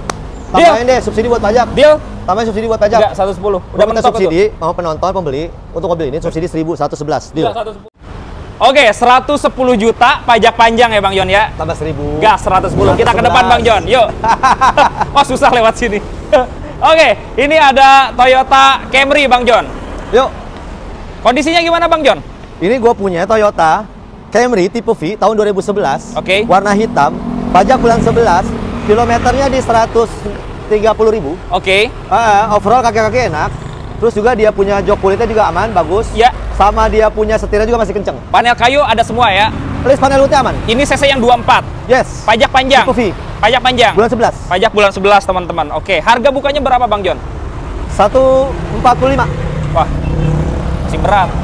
Deal. Tambahin deh subsidi buat pajak. Deal. Tambahin subsidi buat pajak. Enggak, 110. Udah mentok subsidi, mau penonton pembeli untuk mobil ini subsidi 1000 111 itu. deal. Enggak, 110. Oke, 110 juta pajak panjang ya Bang Yon ya. Tambah 1000. Gas 110. Kita ke depan Bang Jon. Yuk. (laughs) Wah, susah lewat sini. (laughs) Oke, ini ada Toyota Camry Bang Jon. Yuk. Kondisinya gimana Bang Jon? Ini gue punya Toyota Camry tipe V tahun 2011. Oke. Warna hitam. Pajak bulan 11. Kilometernya di 130 ribu. Oke. Ah, overall kaki-kaki enak. Terus juga dia punya jok kulitnya juga aman, bagus. Ya. Sama dia punya setirnya juga masih kenceng. Panel kayu ada semua ya. List panel lutnya aman. Ini CC yang 24. Yes. Pajak panjang. Tipe V. Pajak panjang. Bulan 11. Pajak bulan 11 teman-teman. Oke, harga bukanya berapa Bang Jon? 145. Wah,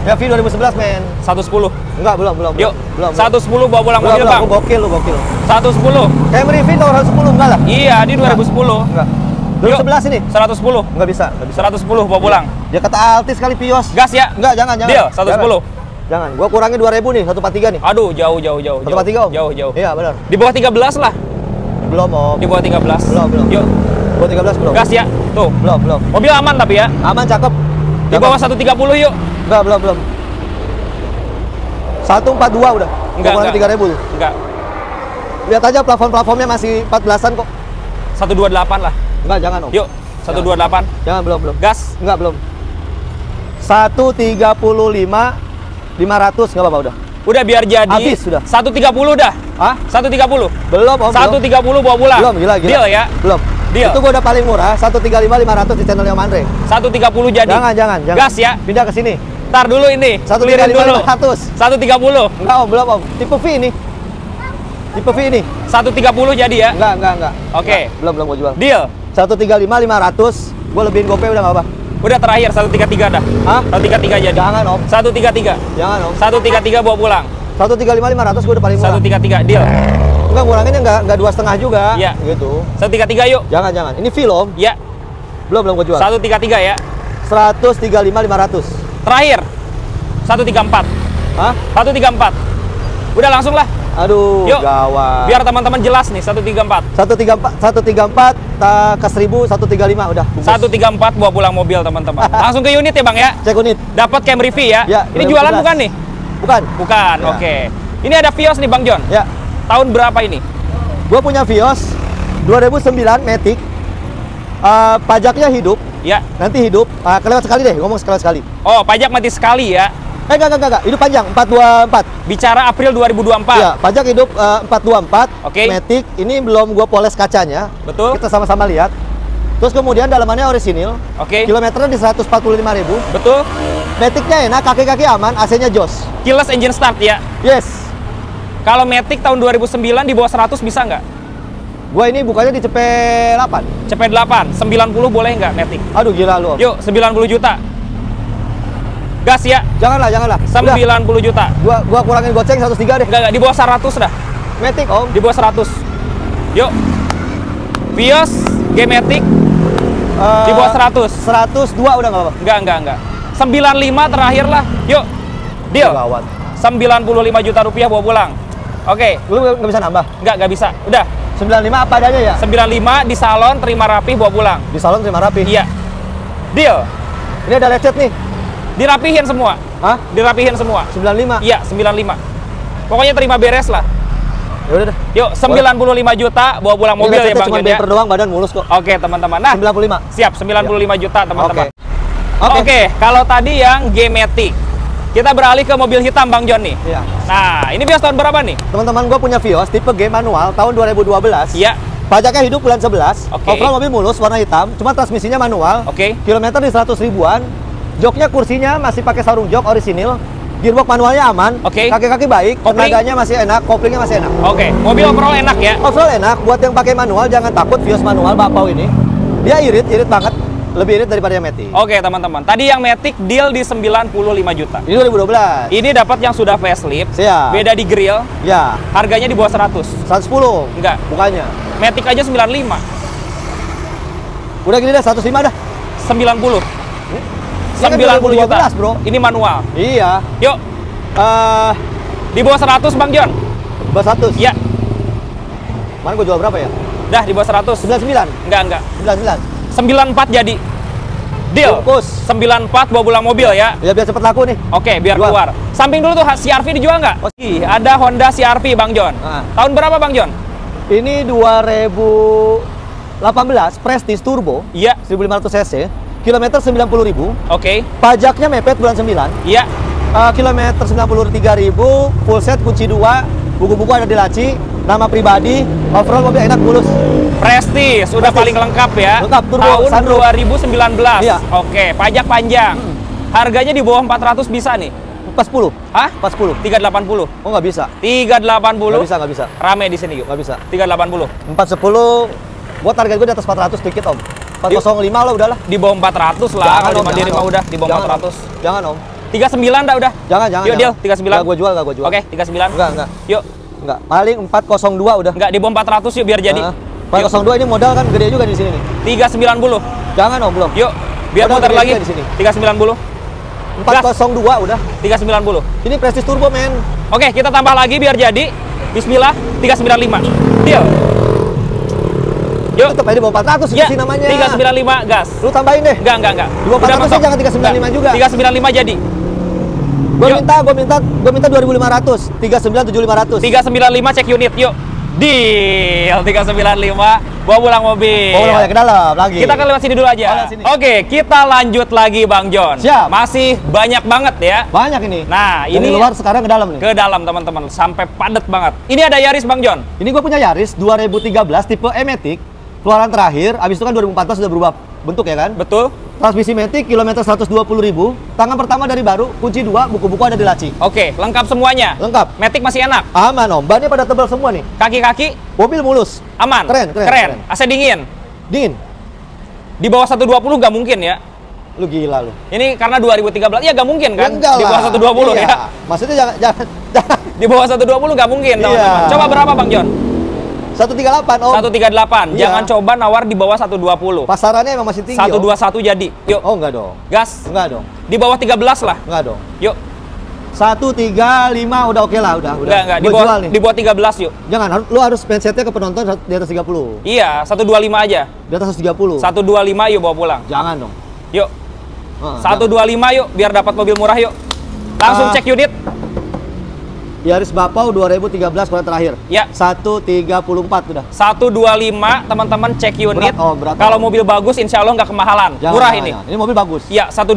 Ya V 2011, men. 110. Enggak, belum, belum. Yuk, belum. belum. 110 bawa pulang belum, mobil belum. Bang. Aku gokil, lu gokil. 110. Camry V tahun 110 enggak lah. Iya, di 2010. Enggak. Yuk. 2011 ini. 110. Enggak bisa, enggak bisa. 110 bawa pulang. Dia kata Altis kali Pios. Gas ya. Enggak, jangan, jangan. Deal, 110. Jangan. Jangan. Gua kurangi 2000 nih, 143 nih. Aduh, jauh jauh jauh. 143 Om. Jauh jauh. Iya, benar. Di bawah 13 lah. Belum, Om. Di bawah 13. Belum, belum. Yuk, Gua 13 belum. gas ya. Tuh. Belum, belum. Mobil aman tapi ya. Aman, cakep. Di bawah 130 yuk. Enggak, belum, belum. 142 udah. Enggak, enggak. 3000 tuh. Enggak. Lihat aja plafon-plafonnya masih 14-an kok. 128 lah. Enggak, jangan, Om. Yuk, 128. Jangan, belum, belum. Gas. Enggak, belum. 135 500 enggak apa-apa udah. Udah biar jadi. Habis sudah. 130 dah. Hah? 130. Belum, Om. belum. 130 bawa pulang. Belum, gila, gila. Deal ya. Belum. Deal. Itu gua udah paling murah, 135 500 di channel yang Andre. 130 jadi. Jangan, jangan, jangan. Gas ya. Pindah ke sini. Ntar dulu ini. 135 Clearin dulu. 500. 130. Enggak, Om, belum, Om. Tipe V ini. Tipe V ini. 130 jadi ya. Enggak, enggak, enggak. Oke. Enggak, belum, belum gua jual. Deal. 135 500. Gua lebihin gopay udah enggak apa. Udah terakhir 133 dah. Hah? 133 jadi. Jangan, Om. 133. Jangan, Om. 133 bawa pulang. 135 500 gua udah paling murah. 133 deal. Enggak nguranginnya enggak enggak dua setengah juga. Iya. Gitu. 133 yuk. Jangan, jangan. Ini V loh, Om. Ya. Belum, belum gua jual. 133 ya. 135 500. Terakhir 134. Hah? 134. Udah langsung lah. Aduh, Yuk. gawat. Biar teman-teman jelas nih 134. 134 134 ta- ke 1000 135 udah. bungkus. 134 bawa pulang mobil teman-teman. (laughs) Langsung ke unit ya Bang ya. Cek unit. Dapat Camry V ya. Ya, Ini 2011. jualan bukan nih? Bukan. Bukan. Ya. Oke. Ini ada Vios nih Bang John. Ya. Tahun berapa ini? Gua punya Vios 2009 Matic. Eh, pajaknya hidup, Ya. nanti hidup. Ah, kelewat sekali deh, ngomong sekali sekali. Oh, pajak mati sekali ya. Eh, enggak, enggak, enggak, hidup panjang 424. Bicara April 2024. Iya, pajak hidup eh, 424. Oke. Matic, ini belum gua poles kacanya. Betul. Kita sama-sama lihat. Terus kemudian dalamannya orisinil. Oke. Kilometernya di 145.000. Betul. Maticnya enak, kaki-kaki aman, AC-nya jos. Keyless engine start ya. Yes. Kalau Matic tahun 2009 di bawah 100 bisa nggak? Gua ini bukannya di CP8. CP8, 90 boleh nggak Matic? Aduh gila lu. Yuk, 90 juta. Gas ya, Janganlah, janganlah. Udah, 90 juta. gua gua kurangin goceng 103 deh. Enggak, enggak, di bawah 100 dah. Matic, Om. Di bawah 100. Yuk. Vios, G-Matic, Eh, di bawah 100. 102 udah nggak apa-apa. Enggak, enggak, enggak. 95 terakhir lah. Yuk. Deal. Gawat. 95 juta rupiah bawa pulang. Oke, Lu nggak nggak bisa nambah. enggak, enggak bisa. Udah. 95 apa adanya ya? 95 di salon terima rapi bawa pulang. Di salon terima rapi. Iya. Deal. Ini ada lecet nih. Dirapihin semua. Hah? Dirapihin semua. 95. Iya, 95. Pokoknya terima beres lah. Ya udah dah. Yuk, 95 juta bawa pulang mobil ya Bang cuma Jon ya. doang, badan mulus kok. Oke, teman-teman. Nah, 95. siap 95 juta, teman-teman. Oke. Oke. Oke, kalau tadi yang G-Matic. Kita beralih ke mobil hitam Bang Jon nih. Iya. Nah, ini bias tahun berapa nih? Teman-teman gue punya Vios tipe G manual tahun 2012. Iya. Pajaknya hidup bulan 11. Oke. Overall mobil mulus warna hitam, cuma transmisinya manual. Oke. Kilometer di 100 ribuan. Joknya kursinya masih pakai sarung jok orisinil. Gearbox manualnya aman. Oke. Kaki-kaki baik, Kopling? tenaganya masih enak, koplingnya masih enak. Oke, mobil overall enak ya. Overall enak, buat yang pakai manual jangan takut Vios manual bapau ini. Dia irit, irit banget. Lebih irit daripada yang Matic. Oke, teman-teman. Tadi yang Matic deal di 95 juta. Ini 2012. Ini dapat yang sudah facelift. Siap. Beda di grill. Ya, Harganya di bawah 100. 110. Enggak. Bukannya. Matic aja 95. Udah gini dah, 105 dah. 90. Ini kan 90 juta. 2012, bro. Ini manual. Iya. Yuk, Eh, di bawah 100 Bang Jon. bawah 100. Ya, Mana gue jual berapa ya? dah di bawah 100. 99. Enggak, enggak. 99. 94 jadi. Deal. Bungkus. 94 bawa pulang mobil ya. Ya biar cepet laku nih. Oke, biar Jual. keluar. Samping dulu tuh CRV dijual nggak? Oh. Ih, ada Honda CRV Bang Jon. Ah. Tahun berapa Bang Jon? Ini 2018 Prestige Turbo Iya. 1500 cc. Kilometer 90.000. Oke. Pajaknya mepet bulan 9. Iya. Eh, kilometer 93.000, full set kunci 2, buku-buku ada di laci, nama pribadi, overall mobil enak mulus. Prestige, sudah paling lengkap ya. Lengkap, turbo, Tahun sunroof. 2019. Iya. Oke, pajak panjang. Harganya di bawah 400 bisa nih. 410. Hah? 410. 380. Oh nggak bisa. 380. Nggak bisa, nggak bisa. Rame di sini yuk. Nggak bisa. 380. 410, gua target gue di atas 400 dikit om. 405 lah udahlah. Di bawah 400 lah. Kalau di Om, Mandiri jangan, mah udah di bawah Jangan, 400. Om. Jangan om. 39 dah udah. Jangan, jangan. Yuk, deal. jangan. 39. Nggak gue jual, nggak gue jual. Oke, 39. Enggak, enggak. Yuk. Enggak. Paling 402 udah. Enggak di bawah 400 yuk biar jadi. Nah, 402 ini modal kan gede juga di sini nih. 390. Jangan om, belum. Yuk, biar Modal muter lagi. di sini. 390. 402 udah. 390. Ini Prestige Turbo, men. Oke, kita tambah lagi biar jadi. Bismillah, 395. Deal. Yuk. Tetap aja di bawah 400 Ya, sih namanya. 395 gas. Lu tambahin deh. Enggak, enggak, enggak. Di bawah 400 mentok. jangan 395 juga. 395 jadi. Gue Yuk. minta, gue minta, gue minta 2500. 397.500. 395 cek unit, yuk. Deal 395 bawa pulang mobil. Oh, udah ke dalam lagi. Kita kan lewat sini dulu aja. sini. Oke, kita lanjut lagi Bang John. Siap. Masih banyak banget ya. Banyak ini. Nah, Dari ini luar sekarang ke dalam nih. ke dalam teman-teman sampai padat banget. Ini ada Yaris Bang John. Ini gue punya Yaris 2013 tipe E-Matic. Keluaran terakhir, abis itu kan 2014 sudah berubah bentuk ya kan? Betul? Transmisi Matic kilometer 120.000. Tangan pertama dari baru, kunci dua, buku-buku ada di laci. Oke, lengkap semuanya. Lengkap. Matic masih enak. Aman om, bannya pada tebal semua nih. Kaki-kaki Mobil mulus, aman. Keren, keren, keren. AC dingin. dingin. Di bawah 120 nggak mungkin ya. Lu gila lu. Ini karena 2013 ya nggak mungkin kan? enggak Di bawah lah. 120 Iya. ya. Maksudnya jangan jangan, (laughs) jangan. Di bawah 120 nggak mungkin, Iya. Coba berapa Bang John? 138 om. 138. Iya. Jangan coba nawar di bawah 120. Pasarannya emang masih tinggi. Om. 121 jadi. Yuk, Oh enggak dong. gas. Enggak dong. Di bawah 13 lah. Enggak dong. Yuk. 135 udah oke lah, udah. udah. Enggak, enggak. Di bawah, nih. di bawah 13 yuk. Jangan, lu harus mindsetnya ke penonton di atas 30. Iya, 125 aja. Di atas 130. 125 yuk bawa pulang. Jangan dong. Yuk. Heeh, 125 yuk biar dapat mobil murah yuk. Langsung Ah. cek unit. Yaris Bapau 2013 keluaran terakhir. Ya. 134 udah. 125 teman-teman cek unit. Berat, oh, berat, Kalau oh. mobil bagus insya Allah nggak kemahalan. Jangan, murah jangan, ini. jangan. Ini mobil bagus. Iya, 125.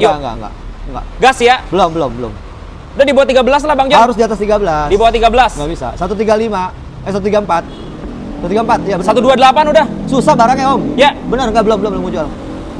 Yuk. Enggak, enggak, enggak. Enggak. Gas ya. Belum, belum, belum. Udah di bawah 13 lah Bang John. Harus di atas 13. Di bawah 13. Enggak bisa. 135. Eh 134. 134 ya benar. 128 udah. Susah barangnya, Om. Ya. Benar enggak belum belum mau jual.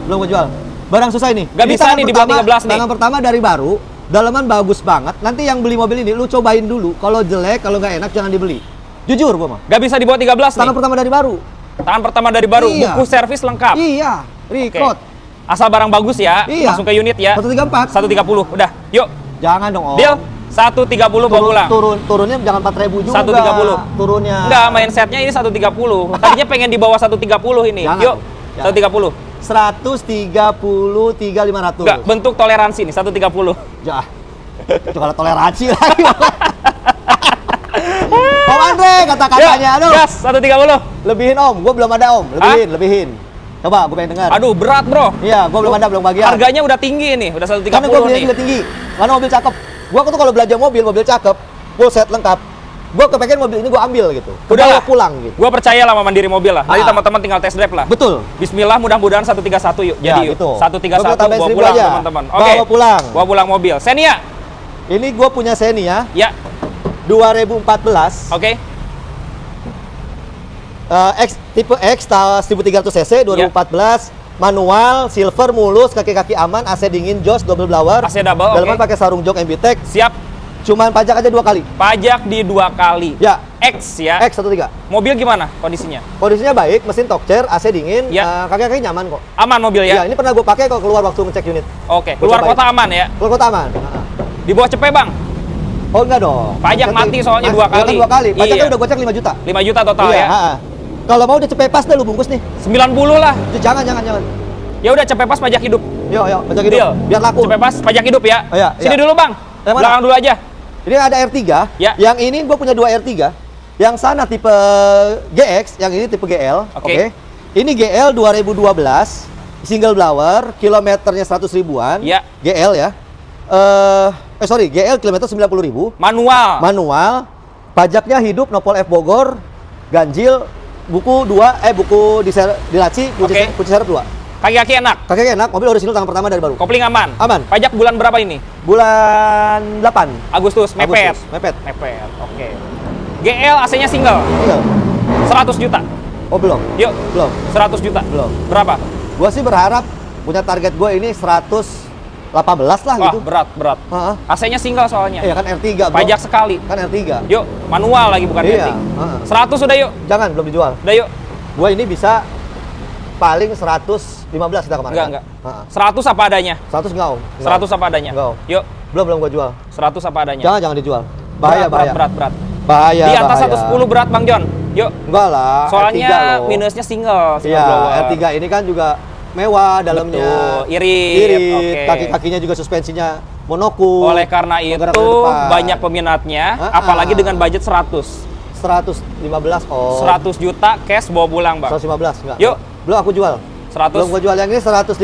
Belum mau jual. Barang susah ini. Ini bisa nih di bawah pertama- 13 nih. Tangan pertama dari baru, Dalaman bagus banget. Nanti yang beli mobil ini lu cobain dulu. Kalau jelek, kalau nggak enak jangan dibeli. Jujur gua mah. Gak bisa di bawah 13 Tangan nih. pertama dari baru. Tangan pertama dari baru, Iya. buku servis lengkap. Iya, record. Asal barang bagus ya, Iya. langsung ke unit ya. 134. 130. Udah, yuk. Jangan dong, Om. Deal. 130 bawa Turun, pulang. turun turunnya jangan 4000 juga. 130. Turunnya. Enggak, mindsetnya ini 130. Tadinya pengen di bawah 130 ini. Jangan. Yuk, Jangan. 130. 130 3500. Enggak, bentuk toleransi nih 130. Ya. Itu kalau toleransi lagi. Om Andre kata-katanya, aduh. Gas, 130. Lebihin Om, gua belum ada Om. Lebihin, lebihin. Coba gua pengen dengar. Aduh, berat, Bro. Iya, gua belum ada, belum bagian. Harganya udah tinggi nih, udah 130 Karena gua nih. belinya juga tinggi. Mana mobil cakep. Gua tuh kalau belanja mobil, mobil cakep, full set lengkap. Gua kepengen mobil ini gua ambil gitu. Udahlah. Kebawa pulang gitu. Gua percaya lah sama Mandiri Mobil lah. Nanti Ah. teman-teman tinggal test drive lah. Betul. Bismillah mudah-mudahan 131 yuk. Ya, Jadi yuk. gitu. 131 Gua tambahin bawa 1000 pulang teman-teman. Oke. Bawa pulang. Bawa pulang mobil. Xenia. Ini gua punya Xenia Ya, 2014. oke. Eh, X tipe X tahun 1300 cc 2014 manual silver mulus kaki-kaki aman AC dingin jos double blower AC double, dalaman oke. pakai sarung jok MBTEC Siap. Cuman pajak aja dua kali Pajak di dua kali. ya X ya. X 13 Mobil gimana kondisinya? kondisinya baik mesin talk chair AC dingin Ya. eh, kaki-kaki nyaman kok Aman mobil ya. ya? ini pernah gue pakai kalau keluar waktu ngecek unit Oke. Gua Keluar kota aman ya? keluar kota aman. Di bawah cepet bang. oh enggak dong Pajak Pajak mati soalnya dua kali. dua kali pajaknya Iya. udah gue cek 5 juta 5 juta total iya ya. heeh. kalau mau udah cepet pas deh lu bungkus nih 90 lah. jangan jangan jangan Ya udah cepet pas pajak hidup. yuk yuk pajak hidup Deal. biar laku Cepet pas pajak hidup ya. Oh, iya, Sini iya. dulu bang. Yang mana? Belakang dulu aja. Ini ada R3. Ya. Yang ini gue punya dua R3. Yang sana tipe GX, yang ini tipe GL. Oke. Ini GL 2012, single blower, kilometernya 100 ribuan. Ya. GL ya. Eh, eh sorry, GL kilometer 90 ribu. Manual. Manual. Pajaknya hidup, Nopol F Bogor, ganjil, buku dua, eh buku di dilaci, kunci, Oke. kunci serep dua. Kaki-kaki enak. Kakek enak, mobil orisinal tangan pertama dari baru. Kopling aman. Aman. Pajak bulan berapa ini? Bulan 8. Agustus. Mepet. Agustus. Mepet. Mepet. Oke. GL AC-nya single. Iya. 100 juta. Oh belum, Yuk. belum. 100 juta. Belum. Berapa? Gue sih berharap punya target gue ini 118 lah Wah, gitu. berat, berat. Heeh. AC-nya single soalnya. Iya kan R3 bro. Pajak sekali. Kan R3. Yuk, manual lagi bukan Iya, rating. heeh. 100 udah yuk. Jangan belum dijual. Udah yuk. Gue ini bisa paling 115 kita kemarin. Enggak, kan? enggak. Heeh. 100 apa adanya? 100 enggak om. Enggak, 100 apa adanya? Enggak, Om. Yuk, Belum belum gue jual. 100 apa adanya? Jangan jangan dijual. Bahaya berat, bahaya. berat, berat, berat. Bahaya. Di atas bahaya. 110 berat Bang John. Yuk. Enggak lah. R3 Soalnya loh. minusnya single, Iya, blower. R3 ini kan juga mewah dalamnya. Betul, irit, Irit, oke. kaki-kakinya juga suspensinya monocool. Oleh karena itu banyak peminatnya, Ah, apalagi ah. dengan budget 100. 115 oh. 100 juta cash bawa pulang, Bang. 115 enggak? Yuk. Belum aku jual. 100. Belum gua jual yang ini 115,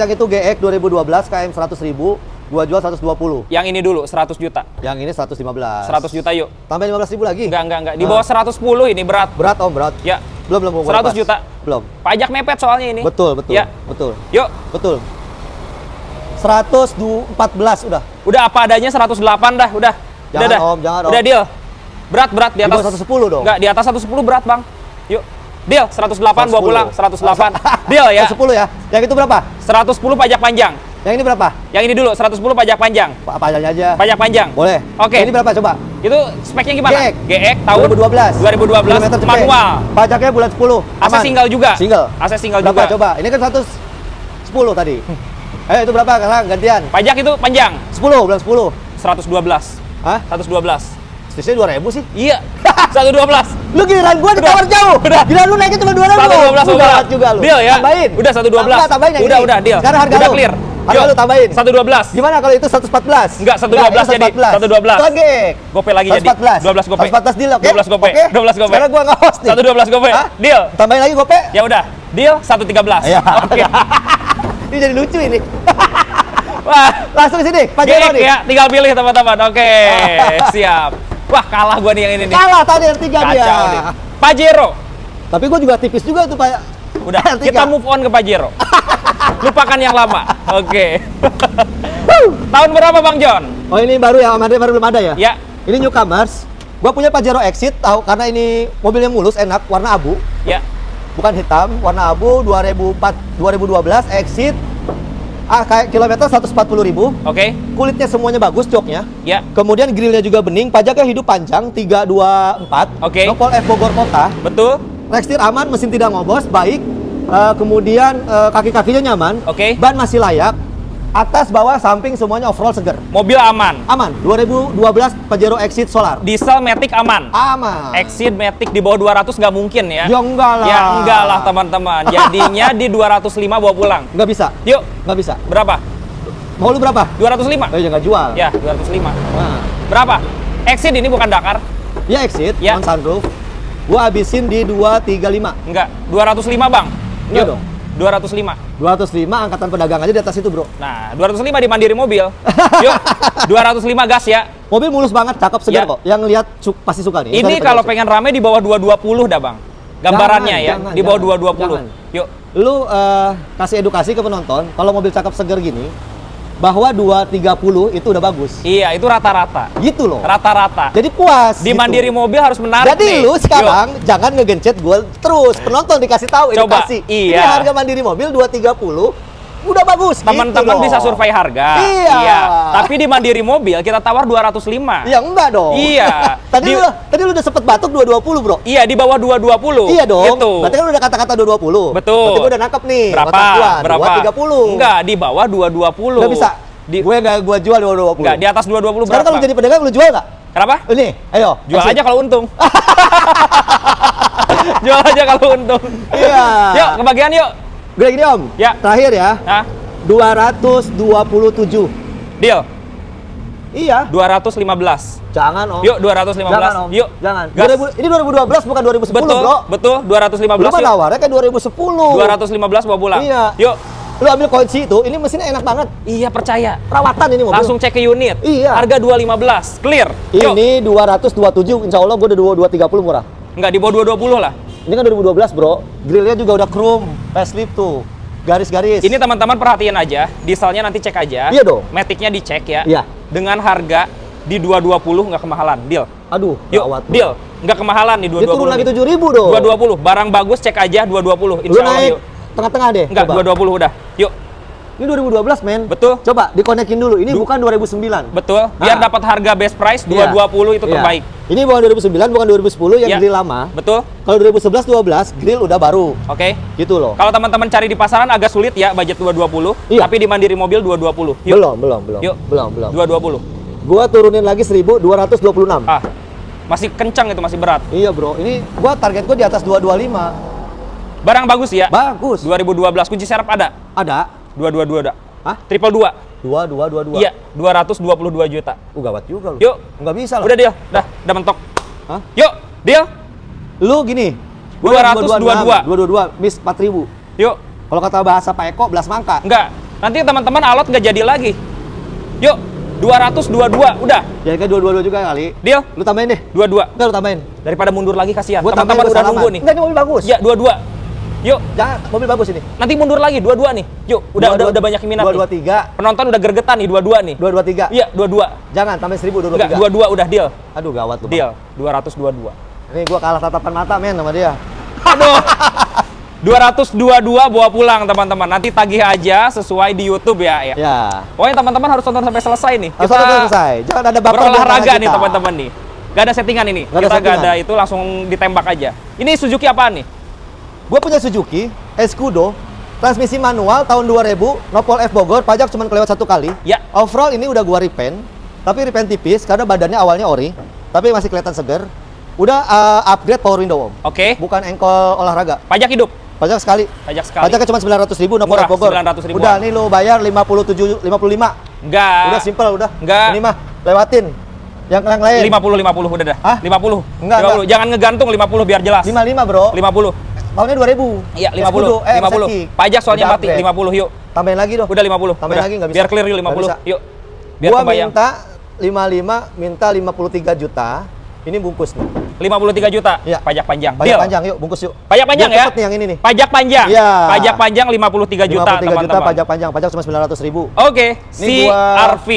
yang itu GX 2012 KM 100 ribu, gua jual 120. Yang ini dulu 100 juta. Yang ini 115. 100 juta yuk. Tambah 15 ribu lagi. Enggak, enggak, enggak. Di Ah. bawah 110 ini berat. Berat om, berat. Ya. Belum belum gua 100 lepas. juta. Belum. Pajak mepet soalnya ini. Betul, betul. Ya. Betul. Yuk. Betul. 114 udah. Udah apa adanya 108 dah, udah. Jangan, udah dah. Om, jangan, Om. Udah deal. Berat, berat di Di atas bawah 110 dong. Enggak, di atas 110 berat, Bang. Yuk. Deal, 108 bawa 110. pulang, 108. deal (laughs) ya. 110 ya. Yang itu berapa? 110 pajak panjang. Yang ini berapa? Yang ini dulu 110 pajak panjang. Apa apa aja aja. Pajak panjang. Boleh. Oke. Ini berapa coba? Itu speknya gimana? GX. GX tahun 2012. 2012 Kilometer cepet. manual. Pajaknya bulan 10. AC Aman. single juga. Single. AC single berapa juga. coba? Ini kan 110 tadi. (laughs) eh itu berapa sekarang gantian? Pajak itu panjang 10 bulan 10. 112. Hah? 112. Selisihnya 2000 sih. Iya. 112. Lu giliran gua ditawar jauh. Udah. Giliran lu naiknya cuma 2000. 112 Lu udah. gawat juga lu. Deal ya. Tambahin. Udah 112. Enggak, tambahin yang Udah, ini. udah, deal. Sekarang harga Udah lu. clear. Harga Yuk. lu tambahin. 112. Gimana kalau itu 114? Enggak, 112 jadi. 112. Itu kan gek. Gope lagi jadi. 114. 12 gope. 114 deal, oke? 12 gope. Oke? 12 gope. Sekarang gua nge-host nih. 112 gope. Hah? Deal. Tambahin lagi gope? Ya udah. Deal 113. Iya. (laughs) Oke. (laughs) Ini jadi lucu ini. Wah, Langsung sini, Pajero GX nih. ya, tinggal pilih teman-teman. Oke, (laughs) siap. Wah, kalah gua nih yang ini nih. Kalah tadi R3 dia. Kacau nih. Pajero. Tapi gua juga tipis juga tuh, Pak. Udah, R3. kita move on ke Pajero. (laughs) Lupakan yang lama. Oke. Tahun berapa Bang John? Oh, ini baru ya, Om Andre baru belum ada ya? Ya, Ini newcomers. Gua punya Pajero Exit tahu karena ini mobilnya mulus, enak, warna abu. ya. bukan hitam, warna abu 2004 2012 exit Ah, kayak kilometer 140 ribu. Oke. Kulitnya semuanya bagus, joknya. Ya. Kemudian grillnya juga bening, pajaknya hidup panjang 324. Oke. Nopol F Bogor Kota. Betul. Rekstir aman, mesin tidak ngobos, baik. Eh, kemudian eh, kaki-kakinya nyaman. Oke. Ban masih layak. Atas, bawah, samping semuanya overall seger. Mobil aman. Aman. 2012 Pajero Exit Solar. Diesel Matic aman. Aman. Exit Matic di bawah 200 nggak mungkin ya. Ya enggak lah. Ya enggak lah teman-teman. (laughs) Jadinya di 205 bawa pulang. Enggak bisa. Yuk, Enggak bisa. berapa? Mau lu berapa? 205. Eh, jangan jual. Ya, 205. Nah. Berapa? Exit ini bukan Dakar. Ya exit, Ya. on sunroof. Gua habisin di 235. Enggak, 205 bang. Yuk, dong. 205. 205 angkatan pedagang aja di atas itu, Bro. Nah, 205 di Mandiri Mobil. (laughs) Yuk, 205 gas ya. Mobil mulus banget, cakep segar Ya. kok. Yang lihat pasti suka nih. Ini kalau pengen rame di bawah 220 dah bang. Gambarannya Jangan, ya, jangan, di bawah jangan, 220. jangan. Yuk, lu eh, kasih edukasi ke penonton, kalau mobil cakep segar gini, bahwa 230 itu udah bagus. iya itu rata-rata. Gitu loh. Rata-rata. Jadi puas. Di gitu. Mandiri Mobil harus menarik Jadi nih. lu sekarang jangan ngegencet gue terus. Penonton dikasih tahu Coba, edukasi. iya. Ini harga Mandiri mobil 230 udah bagus. Teman-teman gitu bisa survei harga. Iya. Tapi di Mandiri Mobil kita tawar 205. Ya enggak dong. Iya. (laughs) tadi Di- lu tadi lu udah sempet batuk 220, Bro. Iya, di bawah 220. Iya dong. Gitu. Berarti kan lu udah kata-kata 220. Betul. Berarti gua udah nangkep nih. Berapa? gua, Berapa? 230. Enggak, di bawah 220. Enggak bisa. Di, gue enggak gua jual 220. enggak, di atas 220 Sekarang berapa? kalau jadi pedagang lu jual enggak? Kenapa? Ini, ayo. Jual aja kalau untung. (laughs) (laughs) Jual aja kalau untung. Iya. Yuk, kebagian yuk. Gue gini, Om. Ya. Terakhir ya. Hah? 227. Deal. Iya. 215. Jangan, Om. Yuk, 215. Jangan, Om. Yuk. Jangan. Gas. 2000 ini 2012 bukan 2010, betul, Bro. betul. 215 Lu mah nawarnya kayak 2010. 215 bawa pulang. Iya. Yuk. Lu ambil kunci itu, ini mesinnya enak banget. Iya, percaya. Perawatan ini mobil. Langsung cek ke unit. Iya. Harga 215. Clear. Yuk. Ini 227, insya Allah gue udah 230 murah. Enggak di bawah 220 lah. Ini kan 2012 bro, grillnya juga udah chrome, facelift tuh, garis-garis. Ini teman-teman perhatiin aja, dieselnya nanti cek aja. Iya dong. Maticnya dicek ya. Iya. Dengan harga di 220 nggak kemahalan. Deal. Aduh, Yuk, gawat. deal. Nggak kemahalan nih 220. Dia turun lagi nih. 7 ribu dong. 220. Barang bagus cek aja 220. Lu Insya Allah naik tengah-tengah deh. Enggak, coba. 220 udah. Yuk. Ini 2012 men. Betul. Coba dikonekin dulu. Ini bukan 2009. Betul. Biar Nah. dapat harga best price Iya. 220 itu Iya. terbaik. Ini bukan 2009, bukan 2010 yang Iya. grill lama. Betul. Kalau 2011 12 grill udah baru. Oke. Gitu loh. Kalau teman-teman cari di pasaran agak sulit ya budget 220, Iya. tapi di Mandiri Mobil 220. Yuk. Belum, belum, belum. Yuk. Belum, belum. 220. Gua turunin lagi 1226. Ah. Masih kencang itu, masih berat. Iya, Bro. Ini gua target gua di atas 225. Barang bagus ya. Bagus. 2012 kunci serap ada. Ada 222 ada. Hah? Triple 2. 2222. Iya, 222 juta. Uh, gawat juga lu. Yuk. Nggak bisa loh. Udah deal, dah, udah mentok. Hah? Yuk, deal. Lu gini. 222. 222, bis 4000. Yuk. Kalau kata bahasa Pak Eko, belas mangka. Enggak. Nanti teman-teman alot nggak jadi lagi. Yuk, 222, udah. Ya kan 222 juga kali. Deal. Lu tambahin deh. 22. Enggak lu tambahin. Daripada mundur lagi kasihan. Teman-teman udah nunggu nih. Enggak, ini mobil bagus. Ya, 22. Yuk, Jangan, mobil bagus ini. nanti mundur lagi 22 nih. Yuk, udah udah udah banyak yang minat nih. 223. Penonton udah gergetan nih 22 nih. 223. Iya, 22. Jangan tambahin 1000 Enggak, 223. 22 udah deal. Aduh, gawat tuh. Deal. 222. Ini gua kalah tatapan mata men sama dia. Aduh. (laughs) 222 bawa pulang teman-teman. Nanti tagih aja sesuai di YouTube ya. ya. Ya. Pokoknya teman-teman harus tonton sampai selesai nih. Harus sampai selesai. Jangan ada baper berolahraga nih kita. teman-teman nih. Gak ada settingan ini. Nggak ada kita gak settingan. ada itu langsung ditembak aja. Ini Suzuki apaan nih? Gue punya Suzuki Escudo transmisi manual tahun 2000 Nopol F Bogor pajak cuma kelewat satu kali Ya. overall ini udah gua repaint tapi repaint tipis karena badannya awalnya ori tapi masih kelihatan segar udah uh, upgrade power window om Oke. bukan engkol olahraga Pajak hidup. pajak sekali Pajak sekali. pajaknya cuma 900 ribu Nopol Murah, F Bogor 900 ribuan. udah nih lo bayar 57 55 Enggak. udah simple udah Enggak. ini mah lewatin yang yang lain 50 50 udah dah. Hah? 50. Enggak, 50. enggak. Jangan ngegantung 50 biar jelas. 55 bro 50. Tahunnya 2000 Iya, 50. Escudo, eh, 50. Seki. Pajak soalnya Udah mati upgrade. 50 yuk. tambahin lagi dong Udah 50. Tambahin Udah. lagi nggak bisa. Biar clear yuk Nggak 50. bisa. Yuk. Biar gua kebayang. minta 55 minta 53 juta ini bungkus nih 53 juta. Iya. Pajak panjang. pajak Deal. panjang yuk bungkus yuk Pajak panjang Biar ya. nih yang ini nih Pajak panjang. Iya. Pajak panjang 53 juta 53 juta teman-teman. pajak panjang pajak cuma 900 ribu Oke, Ini gua- CRV.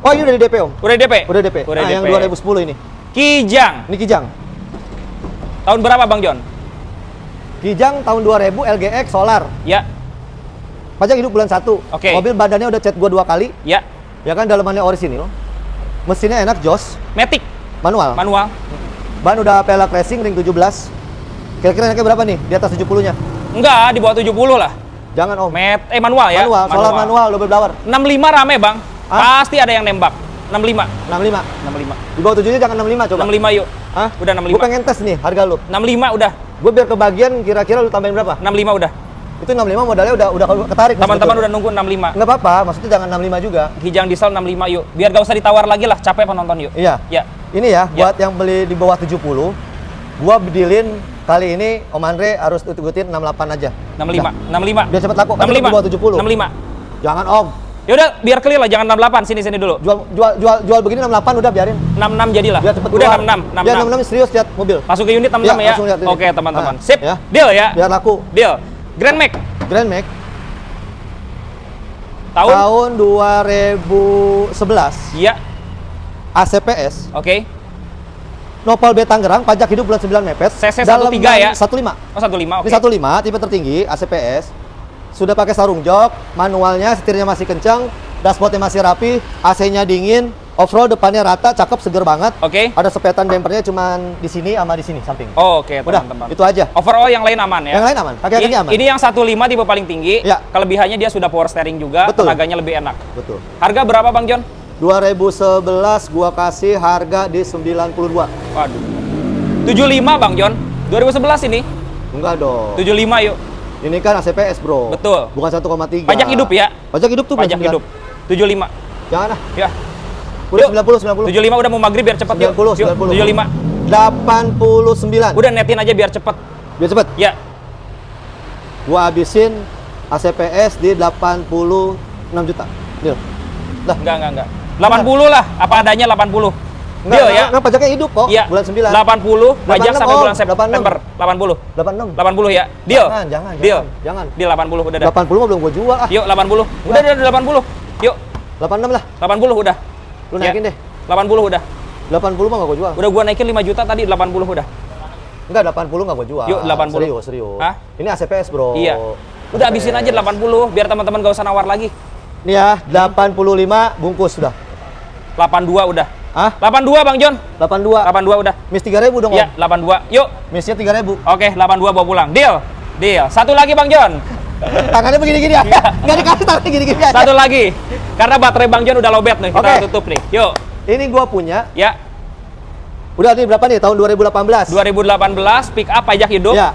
oh ini udah di DP om Udah DP? udah DP Udah nah, DP. yang 2010 ini Kijang. ini Kijang Tahun berapa Bang John? Kijang tahun 2000 LGX Solar Ya. Pajak hidup bulan 1. Oke. Mobil badannya udah cat gua dua kali. Ya, Ya kan dalamannya orisinil. Mesinnya enak jos, Matic manual. manual. Ban udah pelak racing ring 17. Kira-kira enaknya berapa nih? Di atas 70-nya. Enggak, di bawah 70 lah. Jangan om. Met eh manual ya. Manual, solar manual, double blower. 65 rame, Bang. Hah? Pasti ada yang nembak. 65. 65. 65. Di bawah 7-nya jangan 65 coba. 65 yuk. Hah? Udah 65. Gue pengen tes nih harga lu. 65 udah. Gue biar kebagian kira-kira lu tambahin berapa? 65 udah. Itu 65 modalnya udah udah ketarik. Teman-teman udah nunggu 65. Nggak apa-apa, maksudnya jangan 65 juga. Kijang diesel 65 yuk. Biar gak usah ditawar lagi lah, capek penonton yuk. Iya. Ya. Ini ya, Ya. buat yang beli di bawah 70, gua bedilin kali ini Om Andre harus ikutin 68 aja. 65. 65. Biar cepet laku, kan 65. di bawah 70. 65. Jangan Om. Yaudah, biar clear lah, jangan 68. Sini sini dulu. Jual jual jual jual begini 68 udah biarin. 66 jadilah. Biar cepet Udah keluar. 66, Biar 66. 66 serius lihat mobil. Masuk ke unit 66 Ya, ya. langsung lihat. Oke, teman-teman. Nah, Sip. ya. Deal ya. Biar laku. Deal. Grand Max Grand Max tahun? tahun 2011 Iya. ACPS Oke. Nopal B Tangerang pajak hidup bulan 9 mepet. CC Dalam 13 ya? 15. Oh, 15. Oke. Ini 15 tipe tertinggi ACPS. Sudah pakai sarung jok, manualnya setirnya masih kencang, dashboardnya masih rapi, AC-nya dingin, off-road depannya rata, cakep, seger banget. Oke. Ada sepetan bempernya cuman di sini sama di sini samping. Oh, Oke, Udah, teman-teman. itu aja. Overall yang lain aman ya. Yang lain aman, pakai Ini, aman. ini yang 15 tipe paling tinggi. Ya. Kelebihannya dia sudah power steering juga, Betul. tenaganya lebih enak. Betul. Harga berapa Bang John? 2011 gua kasih harga di 92. Waduh. 75 Bang John. 2011 ini. Enggak dong. 75 yuk. Ini kan ACPS, Bro. Betul. Bukan 1,3. Pajak hidup ya? Pajak hidup tuh Pajak 99. hidup. 75. Jangan ah. Ya. Udah Yuk. 90 90. 75 udah mau maghrib biar cepet yuk. 90 Yuk, 90. 75. 89. Udah netin aja biar cepet. Biar cepet. Ya. Gua habisin ACPS di 86 juta. Deal. Dah. Enggak, enggak, enggak. 80 lah, apa adanya 80. Enggak, Deal ya? Enggak, pajaknya hidup kok. Iya. Bulan 9. 80 pajak 86, sampai Om. bulan September. 80. 86. 80 ya. Deal. Jangan, jangan, Deal. jangan. Deal 80 udah dah. 80 mah belum gua jual ah. Yuk 80. Udah udah udah 80. Yuk 86 lah. 80 udah. Lu Ya. naikin deh. 80 udah. 80 mah gak gua jual. Udah gua naikin 5 juta tadi 80 udah. Enggak, 80 gak gua jual. Yuk, 80. Serius, serius. Hah? Ini ACPS, Bro. Iya. Udah habisin aja 80 biar teman-teman gak usah nawar lagi. Nih ya, 85 bungkus sudah. 82 udah. Hah? 82 Bang John. 82. 82 udah. Mis 3000 dong, Iya, Om. 82. Yuk. Misnya 3000. Oke, 82 bawa pulang. Deal. Deal. Satu lagi Bang John. (laughs) Tangannya begini-gini aja. Enggak dikasih tangannya gini-gini aja. Iya. Satu lagi. Karena baterai Bang John udah lobet nih. Kita tutup nih. Yuk. Ini gua punya. Ya. Udah nih berapa nih? Tahun 2018. 2018 pick up pajak hidup Ya.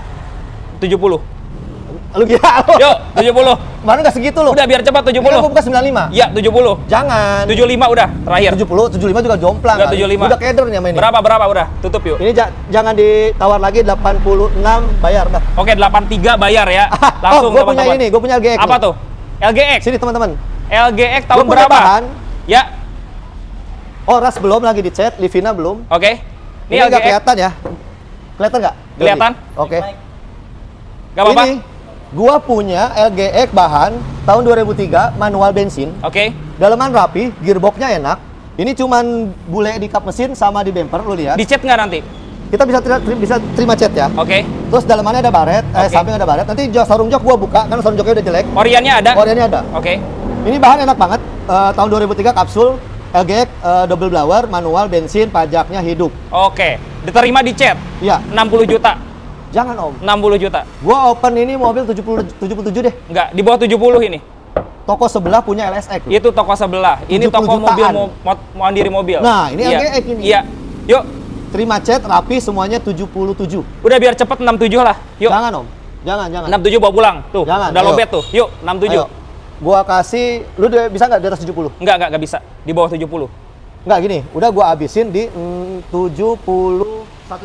70. Lu gila lu. Yuk, 70. Kemarin enggak segitu lu. Udah biar cepat Ini kan gua 70. buka 95. Ya, 70. Jangan. 75 udah terakhir. 70, 75 juga jomplang. Udah, kali. 75. Udah keder nih ini. Berapa berapa udah? Tutup yuk. Ini ja- jangan ditawar lagi 86 bayar dah. Oke, 83 bayar ya. (laughs) Langsung oh, gua punya teman-teman. ini, gua punya LGX. Apa nih. tuh? LGX. Sini teman-teman. LGX tahun Gua punya berapa? bahan. Ya. Oras belum lagi dicat, Livina belum. Oke. Ini, Ini, nggak LGX. kelihatan ya? Kelihatan nggak? Kelihatan. Oke. Gak apa-apa. Gua punya LGX bahan tahun 2003 manual bensin. Oke. Dalaman rapi, gearboxnya enak. Ini cuman bule di kap mesin sama di bumper, lu lihat. Dicet nggak nanti? Kita bisa terima, bisa terima cat ya. Oke. Terus dalamannya ada baret, eh Oke. samping ada baret. Nanti jok sarung jok gua buka karena sarung joknya udah jelek. Oriannya ada? Oriannya ada. Oke. Ini bahan enak banget. Eh, tahun 2003 kapsul LGX eh, double blower, manual bensin, pajaknya hidup. Oke. Diterima di chat. Iya, 60 juta. Jangan Om. 60 juta. Gua open ini mobil 70 77 deh. Enggak, di bawah 70 ini. Toko sebelah punya LSX. loh. Itu toko sebelah. Ini 70 toko mobil jutaan. mo mo- mandiri mobil. Nah, ini Iya. LGX ini. Iya. Yuk, Terima cat rapi semuanya 77. udah biar cepet 67 lah. Yuk. Jangan Om. Jangan, jangan. 67 bawa pulang. Tuh, Jangan, udah ayo. lobet tuh. Yuk, 67. Ayo. Gua kasih lu bisa nggak di atas 70? Enggak, enggak, enggak bisa. Di bawah 70. Enggak gini, udah gua habisin di mm, 71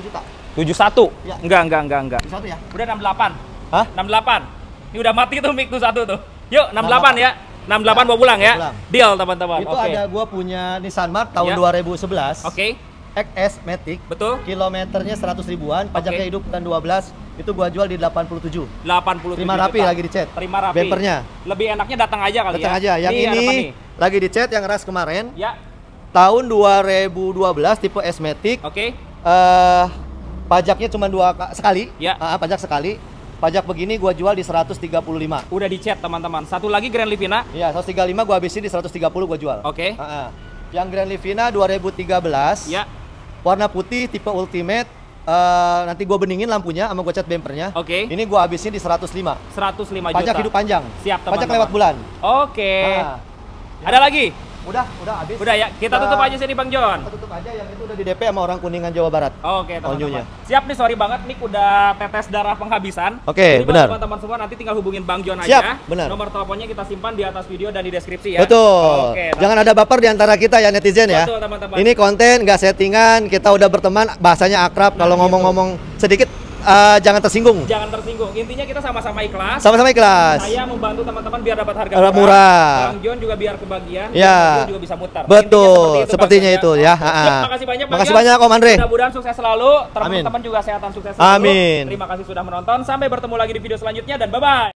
juta. 71. Iya. Enggak, enggak, enggak, enggak. Satu ya? Udah 68. Hah? 68. Ini udah mati tuh mic tuh satu tuh. Yuk, 68 ya. 68 bawa pulang ya. Pulang. Deal teman-teman. Itu Oke. ada gua punya Nissan Mark tahun Ya. 2011. Oke. XS Matic. Betul. Kilometernya 100 ribuan, pajaknya Oke. hidup dan 12. Itu gua jual di 87. 87 Terima rapi juta. lagi dicat. Terima rapi. Bempernya. Lebih enaknya datang aja kali Datang ya. aja. Yang ini nih? lagi dicat yang ras kemarin Ya. Tahun 2012 tipe S Matic. Oke. eh pajaknya cuma dua ka- sekali. Ya. Ah, pajak sekali. Pajak begini gua jual di 135. Udah dicet teman-teman. Satu lagi Grand Livina. Iya, 135 gua habisin di 130 gua jual. Oke. Ha-ha. Yang Grand Livina 2013. Ya. Warna putih tipe ultimate. Eh, nanti gua beningin lampunya sama gua cat bempernya. Oke. Ini gua habisin di 105. 105 Pajak juta. hidup panjang. Siap, Pajak teman-teman. lewat bulan. Oke. Ah. Ada lagi? Udah, udah habis. Udah ya, kita tutup aja sini Bang John. Kita tutup aja yang itu udah di DP sama orang Kuningan Jawa Barat. Oke, teman-teman. Siap nih, sorry banget nih udah tetes darah penghabisan. Oke, buat benar. teman-teman semua nanti tinggal hubungin Bang John aja. Siap, benar. Nomor teleponnya kita simpan di atas video dan di deskripsi ya. Betul. Oke. Jangan ada baper di antara kita ya netizen ya. Betul, teman-teman. Ini konten nggak settingan, kita udah berteman, bahasanya akrab. Nah, Kalau gitu. ngomong-ngomong sedikit eh, jangan tersinggung. Jangan tersinggung. Intinya kita sama-sama ikhlas. Sama-sama ikhlas. Saya membantu teman-teman biar dapat harga Harga murah. Bang John juga biar kebagian. Ya. Bang John juga bisa mutar. Betul, Intinya sepertinya Bang itu ya. Oke. Ha-ha. Siap, Makasih banyak Makasih John. banyak Om Andre. Mudah-mudahan sukses selalu. Teman-teman juga kesehatan sukses selalu. Amin. Terima kasih sudah menonton. Sampai bertemu lagi di video selanjutnya dan bye-bye.